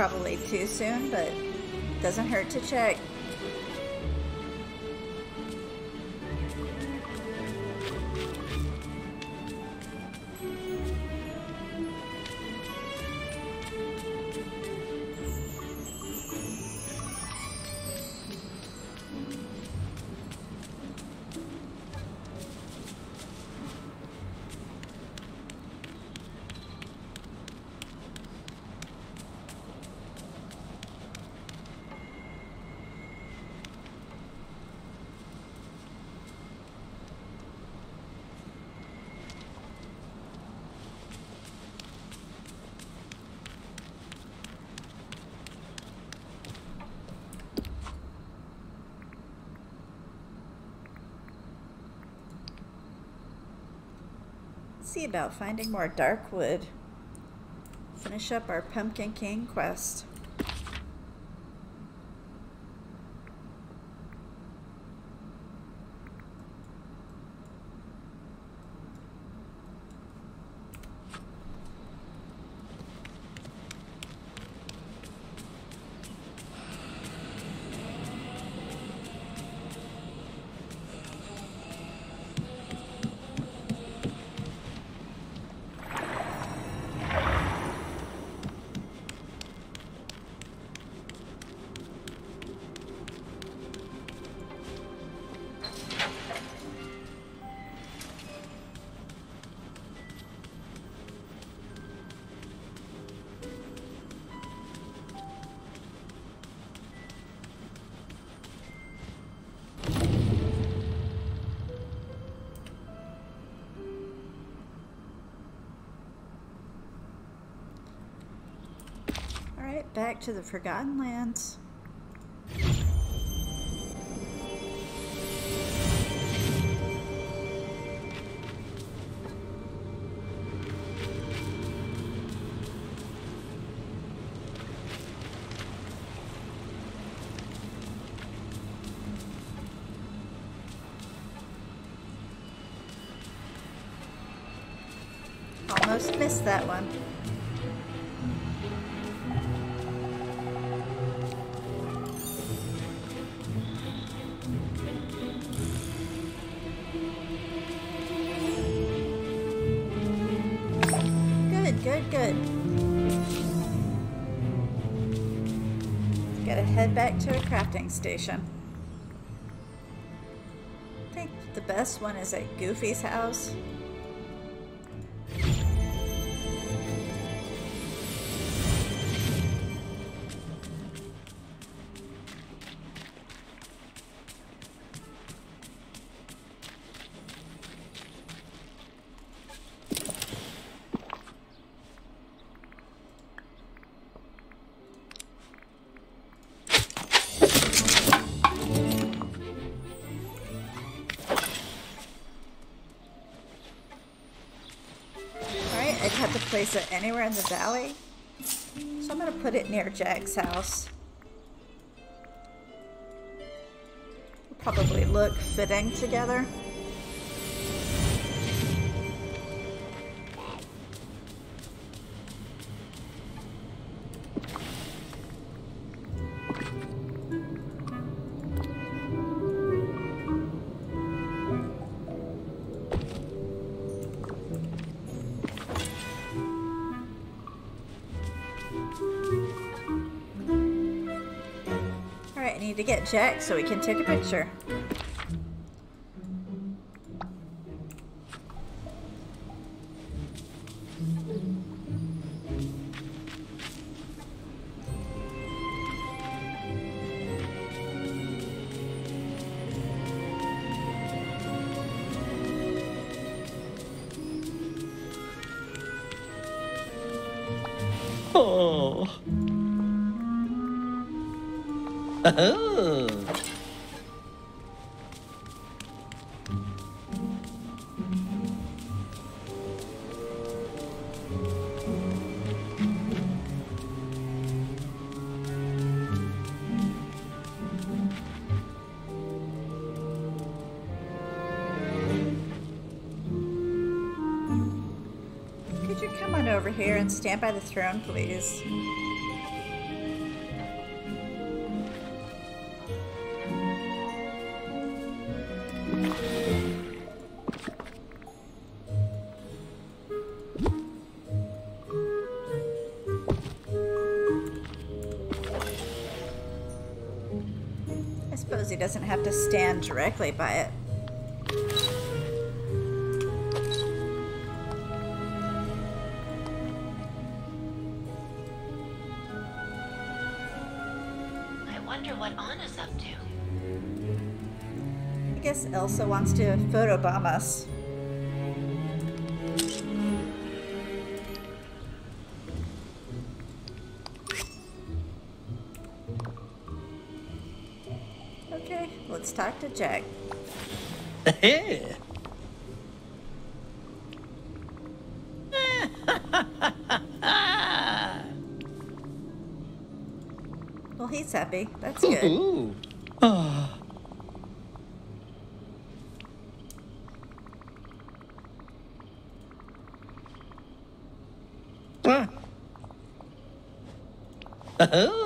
probably too soon, but doesn't hurt to check. About finding more dark wood. Finish up our Pumpkin King quest. To the Forgotten Lands. Station. I think the best one is at Goofy's house. Anywhere in the valley. So I'm gonna put it near Jack's house. Probably look fitting together. Need to get Jack so we can take a picture. And stand by the throne, please? I suppose he doesn't have to stand directly by it. Wants to photobomb us. Okay, let's talk to Jack. Hey. Well, he's happy. That's good. Ooh. Oh.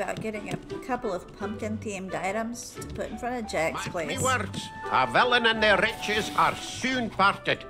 about getting a couple of pumpkin themed items to put in front of Jack's place. place. words, a villain and their riches are soon parted.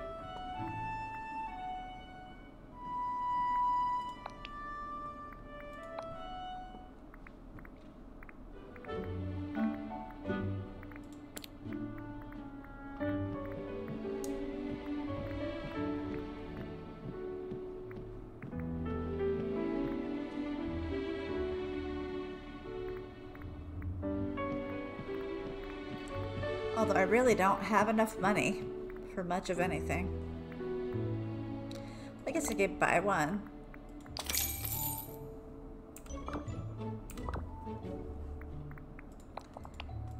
Really don't have enough money for much of anything. I guess I could buy one.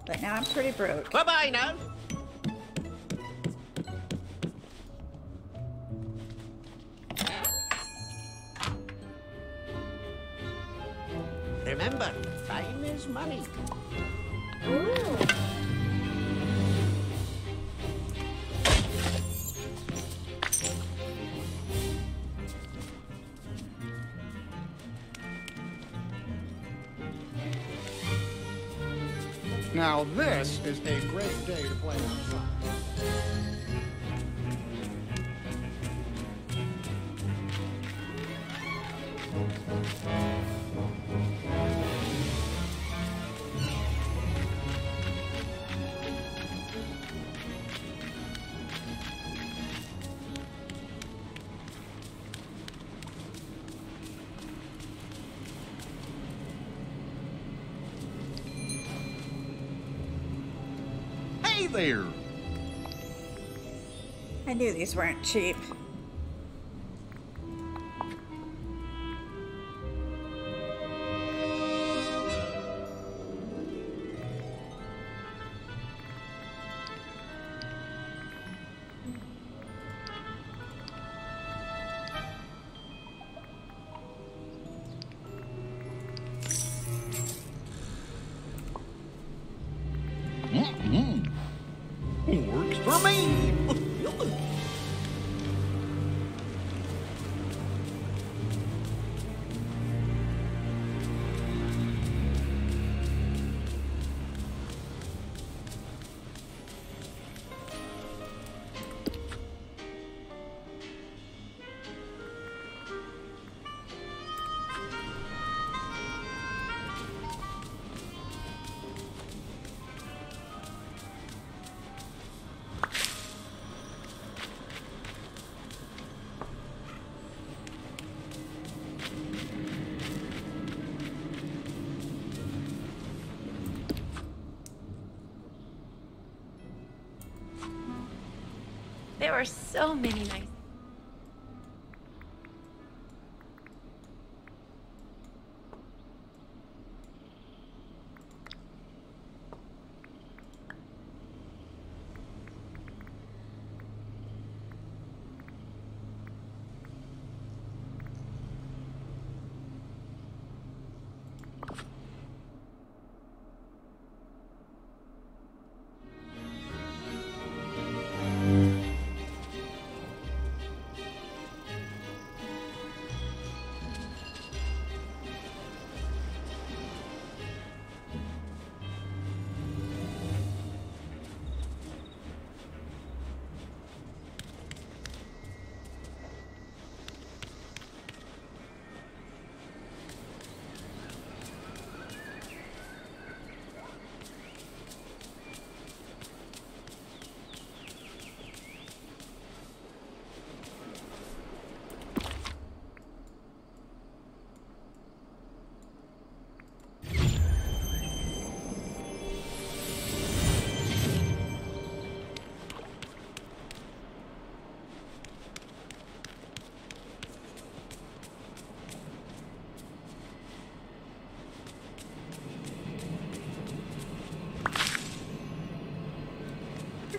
But now I'm pretty broke. Bye bye now. Remember, time is money. Now this is a great day to play outside. Knew these weren't cheap. So many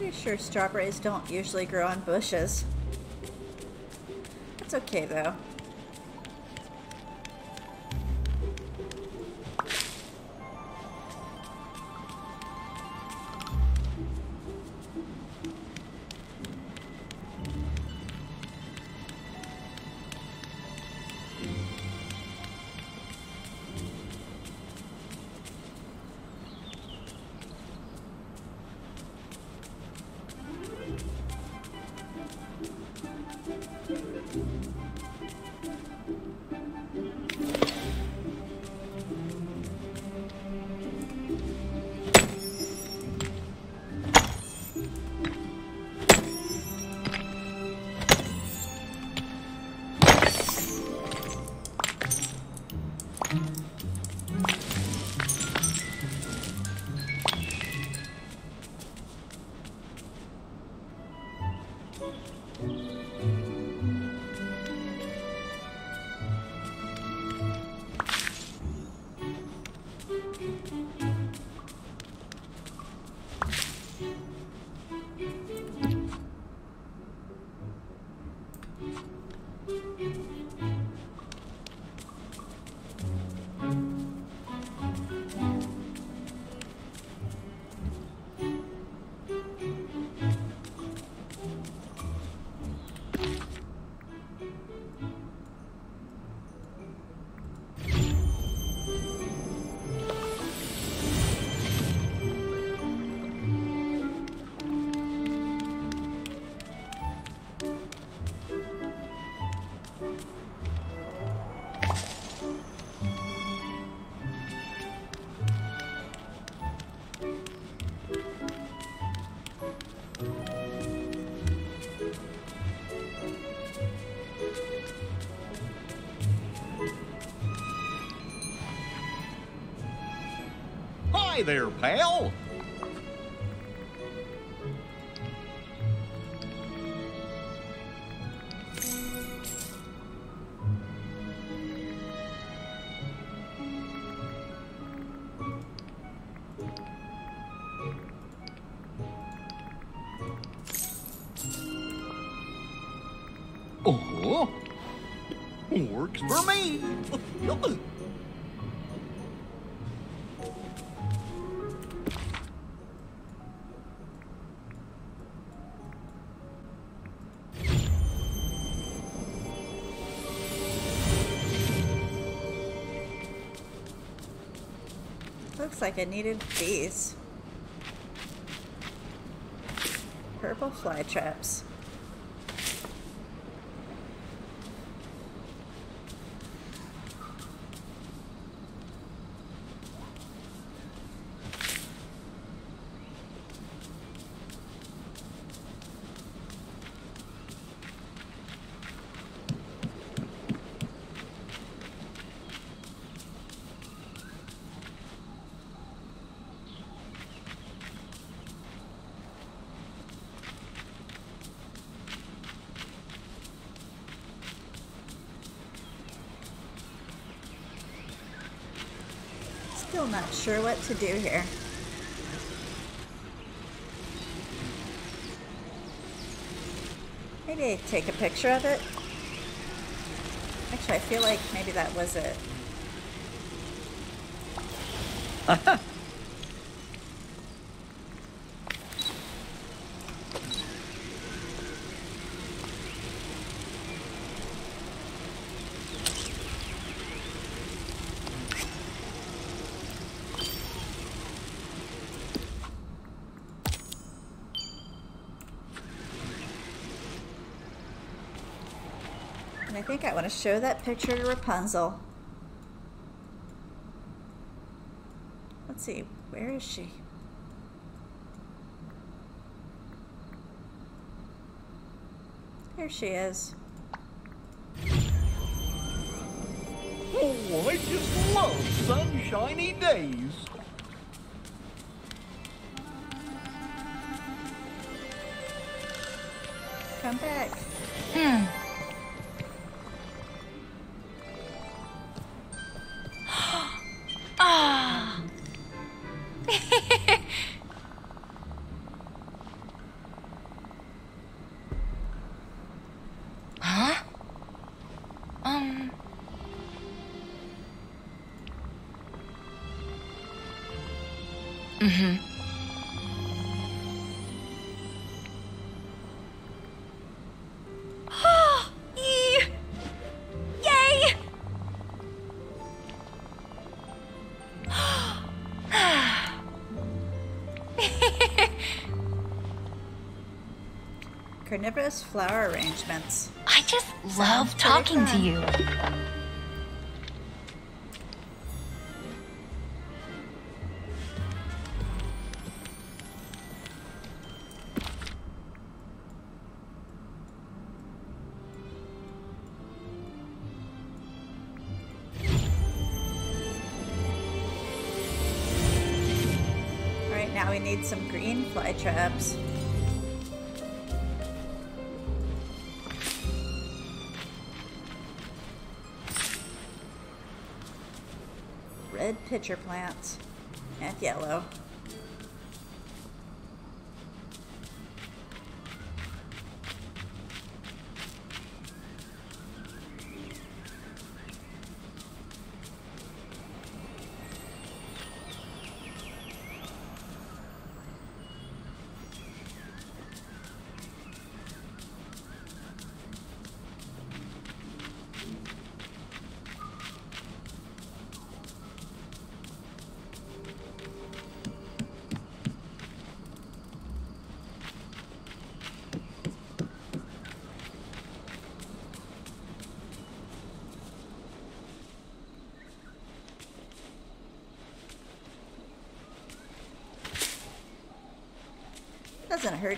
Pretty sure strawberries don't usually grow on bushes. That's okay though. There, pal. Like I needed these. Purple fly traps. Sure what to do here. Maybe take a picture of it. Actually, I feel like maybe that was it. think I want to show that picture to Rapunzel. Let's see, where is she? There she is. Oh, I just love sunshiny days. Mm-hmm. Yee! Yay! Carnivorous flower arrangements. I just love talking to you. Fly traps. Red pitcher plants. And yellow.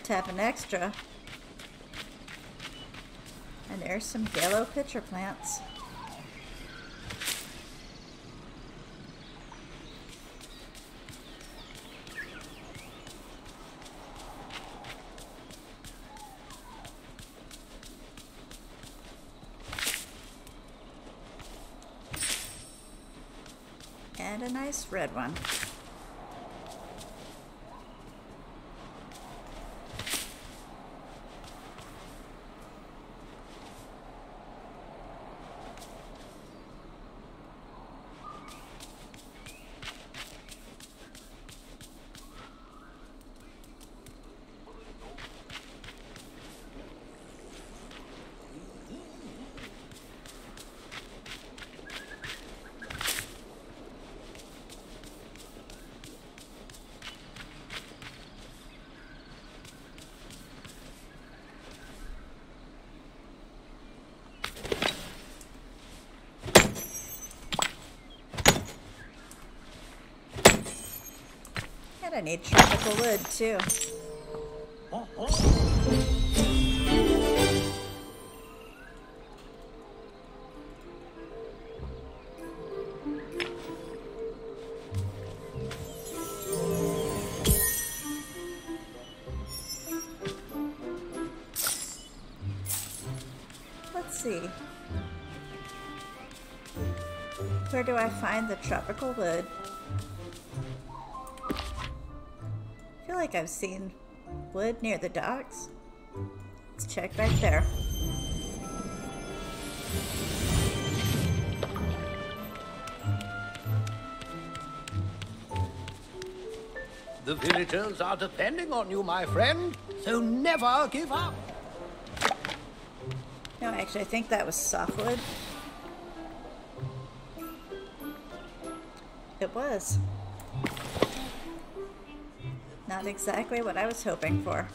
Have an extra. And there's some yellow pitcher plants. And a nice red one. I need tropical wood too. Let's see. Where do I find the tropical wood? Like I've seen wood near the docks. Let's check back there. The villagers are depending on you, my friend, so never give up. No, actually, I think that was softwood. It was. Not exactly what I was hoping for.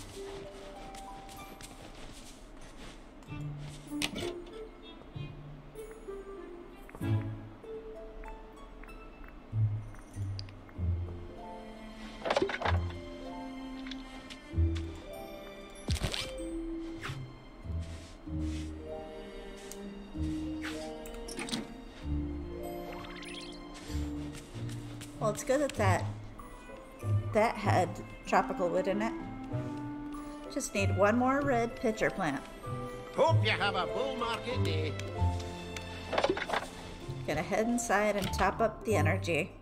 Wood in it. Just need one more red pitcher plant. Hope you have a bull market day. Gonna head inside and top up the energy.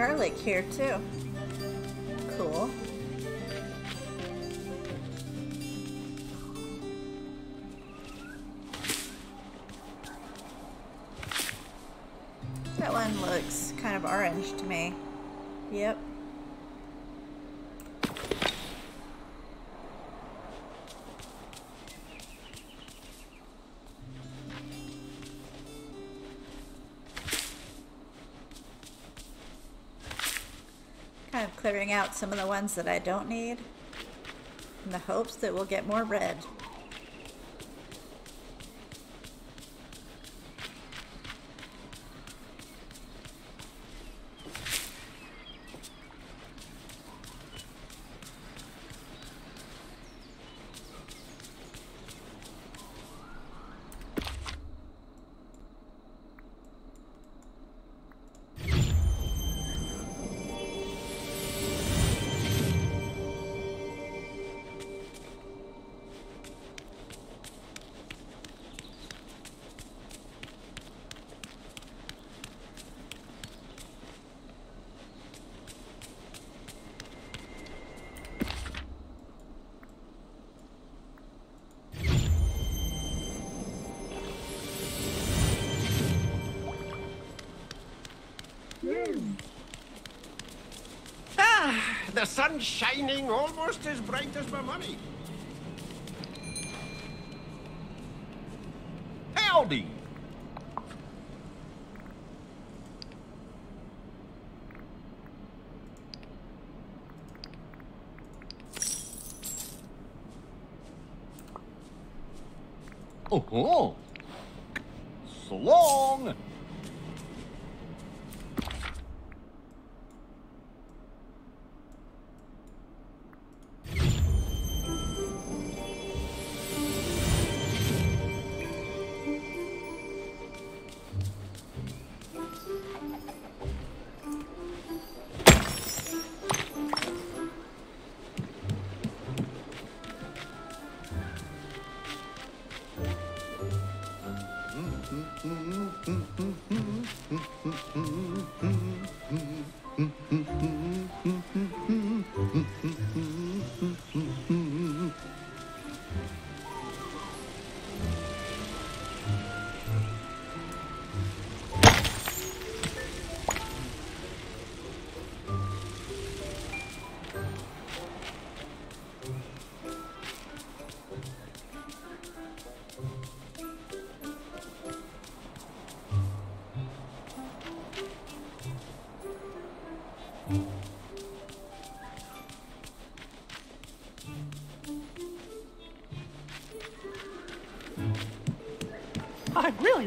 Garlic here too. Out some of the ones that I don't need in the hopes that we'll get more red. Sun's shining almost as bright as my money. Howdy! Oh, oh. So long!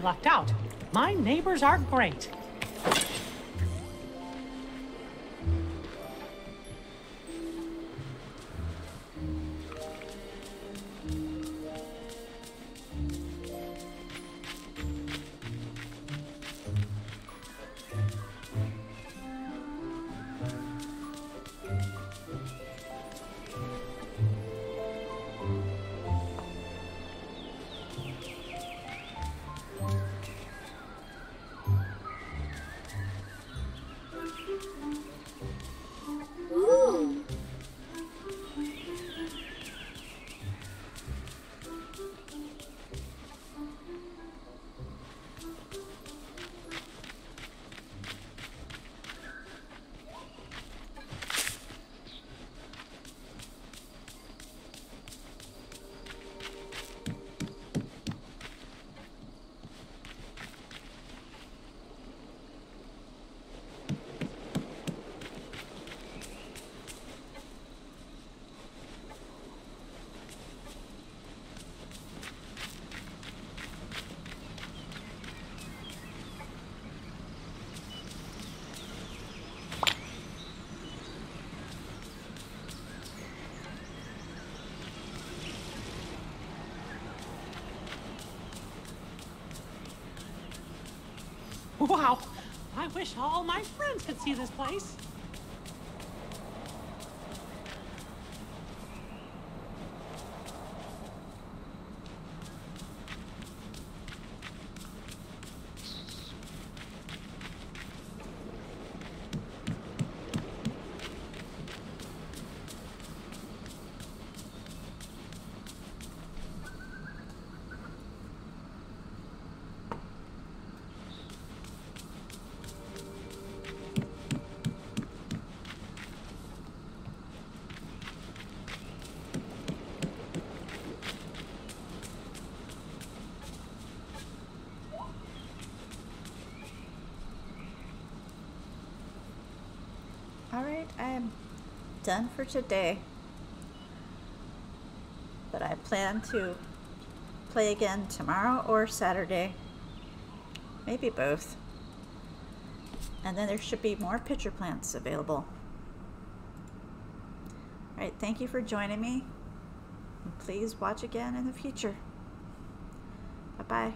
Lucked out. My neighbors are great. Wish all my friends could see this place. Alright, I'm done for today. But I plan to play again tomorrow or Saturday. Maybe both. And then there should be more pitcher plants available. Alright, thank you for joining me. And please watch again in the future. Bye bye.